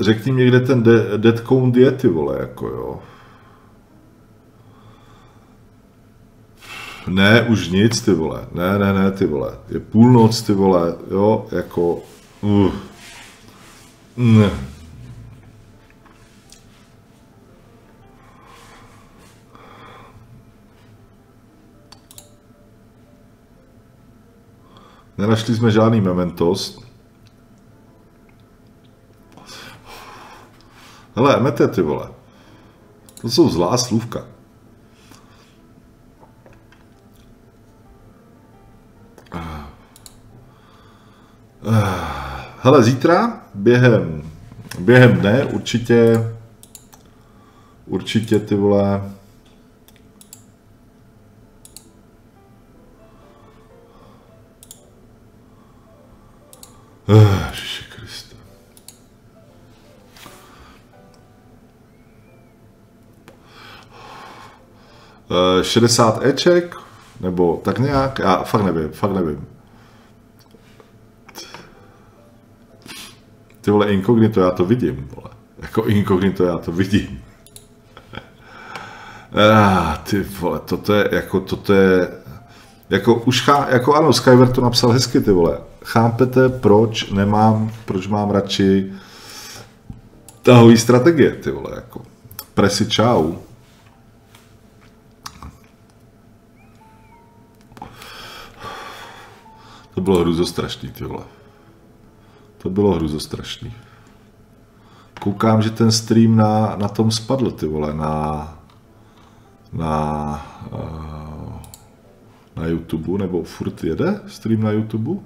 řekni mi, kde ten de, dead count je, ty vole, jako jo. Ne, už nic, ty vole. Ne, ne, ne, ty vole. Je půlnoc, ty vole, jo, jako... Uh. Ne. Nenašli jsme žádný mementos. Hele, emete ty vole. To jsou zlá slůvka. Hele, zítra během, během dne určitě, určitě ty vole, Ježiši Kriste. Uh, 60 Eček, nebo tak nějak, já fakt nevím, fakt nevím. Ty vole, inkognito, já to vidím, vole. Jako inkognito, já to vidím. Ah, ty vole, toto je, jako, toto je, jako už chá, jako ano, Skyver to napsal hezky, ty vole. Chápete, proč nemám, proč mám radši tahový strategie, ty vole, jako. Presi čau. To bylo hruzostrašný, ty vole. To bylo hruzostrašný. Koukám, že ten stream na, na tom spadl, ty vole, na, na, uh, na YouTube, nebo furt jede stream na YouTube?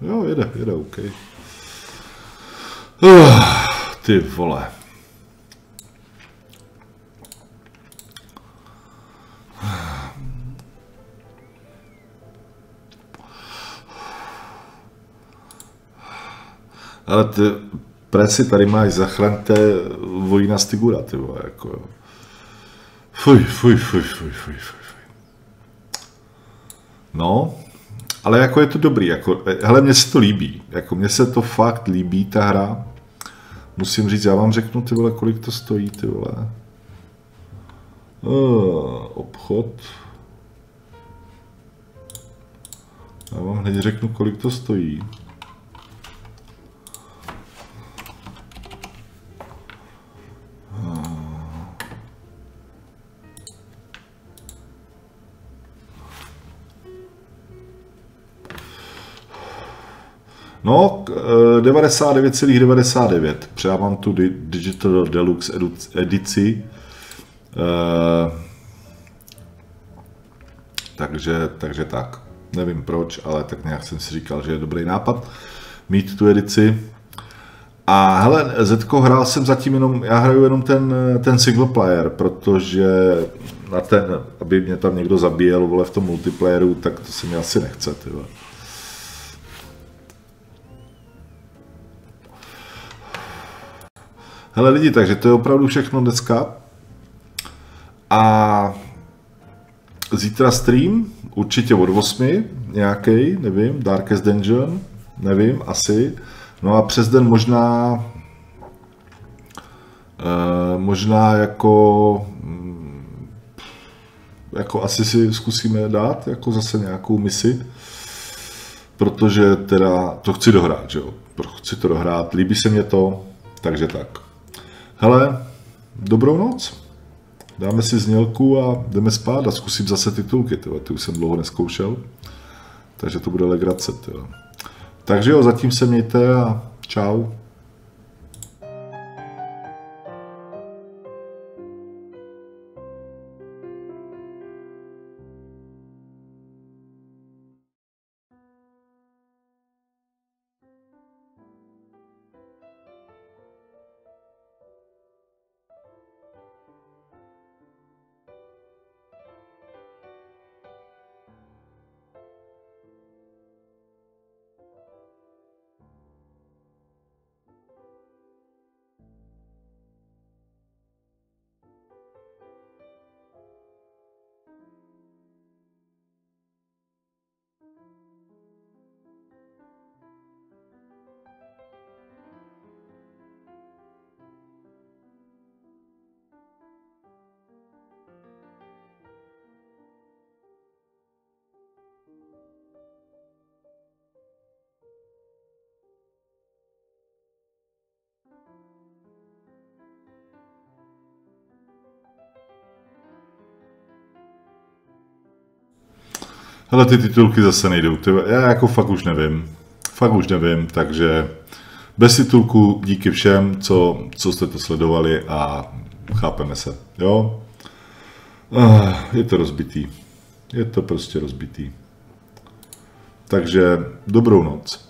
Jo, jede, jede, OK. Uh, ty vole. Ale ty presy tady máš, zachraňte vojna Stigura, ty vole, jako jo. Fuj, fuj, fuj, fuj, fuj, fuj, fuj. No, ale jako je to dobrý, jako, hele, mně se to líbí, jako mně se to fakt líbí, ta hra. Musím říct, já vám řeknu, ty vole, kolik to stojí, ty vole. Uh, obchod. Já vám hned řeknu, kolik to stojí. No, 99,99. 99. Přidávám tu Digital Deluxe edici. Uh, takže, takže tak. Nevím proč, ale tak nějak jsem si říkal, že je dobrý nápad mít tu edici. A hele, Zetko, hrál jsem zatím jenom, já hraju jenom ten, ten single player, protože na ten, aby mě tam někdo zabíjel vole v tom multiplayeru, tak to se mi asi nechce, tyhle. Hele lidi, takže to je opravdu všechno dneska. A zítra stream, určitě od 8, nějaký, nevím, Darkest Dungeon, nevím, asi. No a přes den možná, uh, možná jako, mm, jako asi si zkusíme dát jako zase nějakou misi, protože teda to chci dohrát, že jo, chci to dohrát, líbí se mě to, takže tak. Hele, dobrou noc. Dáme si znělku a jdeme spát a zkusím zase titulky, tyhle, ty už jsem dlouho neskoušel. Takže to bude legrace, tyhle. Takže jo, zatím se mějte a čau. Hele, ty titulky zase nejdou. Já jako fakt už nevím. Fakt už nevím, takže bez titulku díky všem, co, co jste to sledovali a chápeme se. Jo? Ah, je to rozbitý. Je to prostě rozbitý. Takže dobrou noc.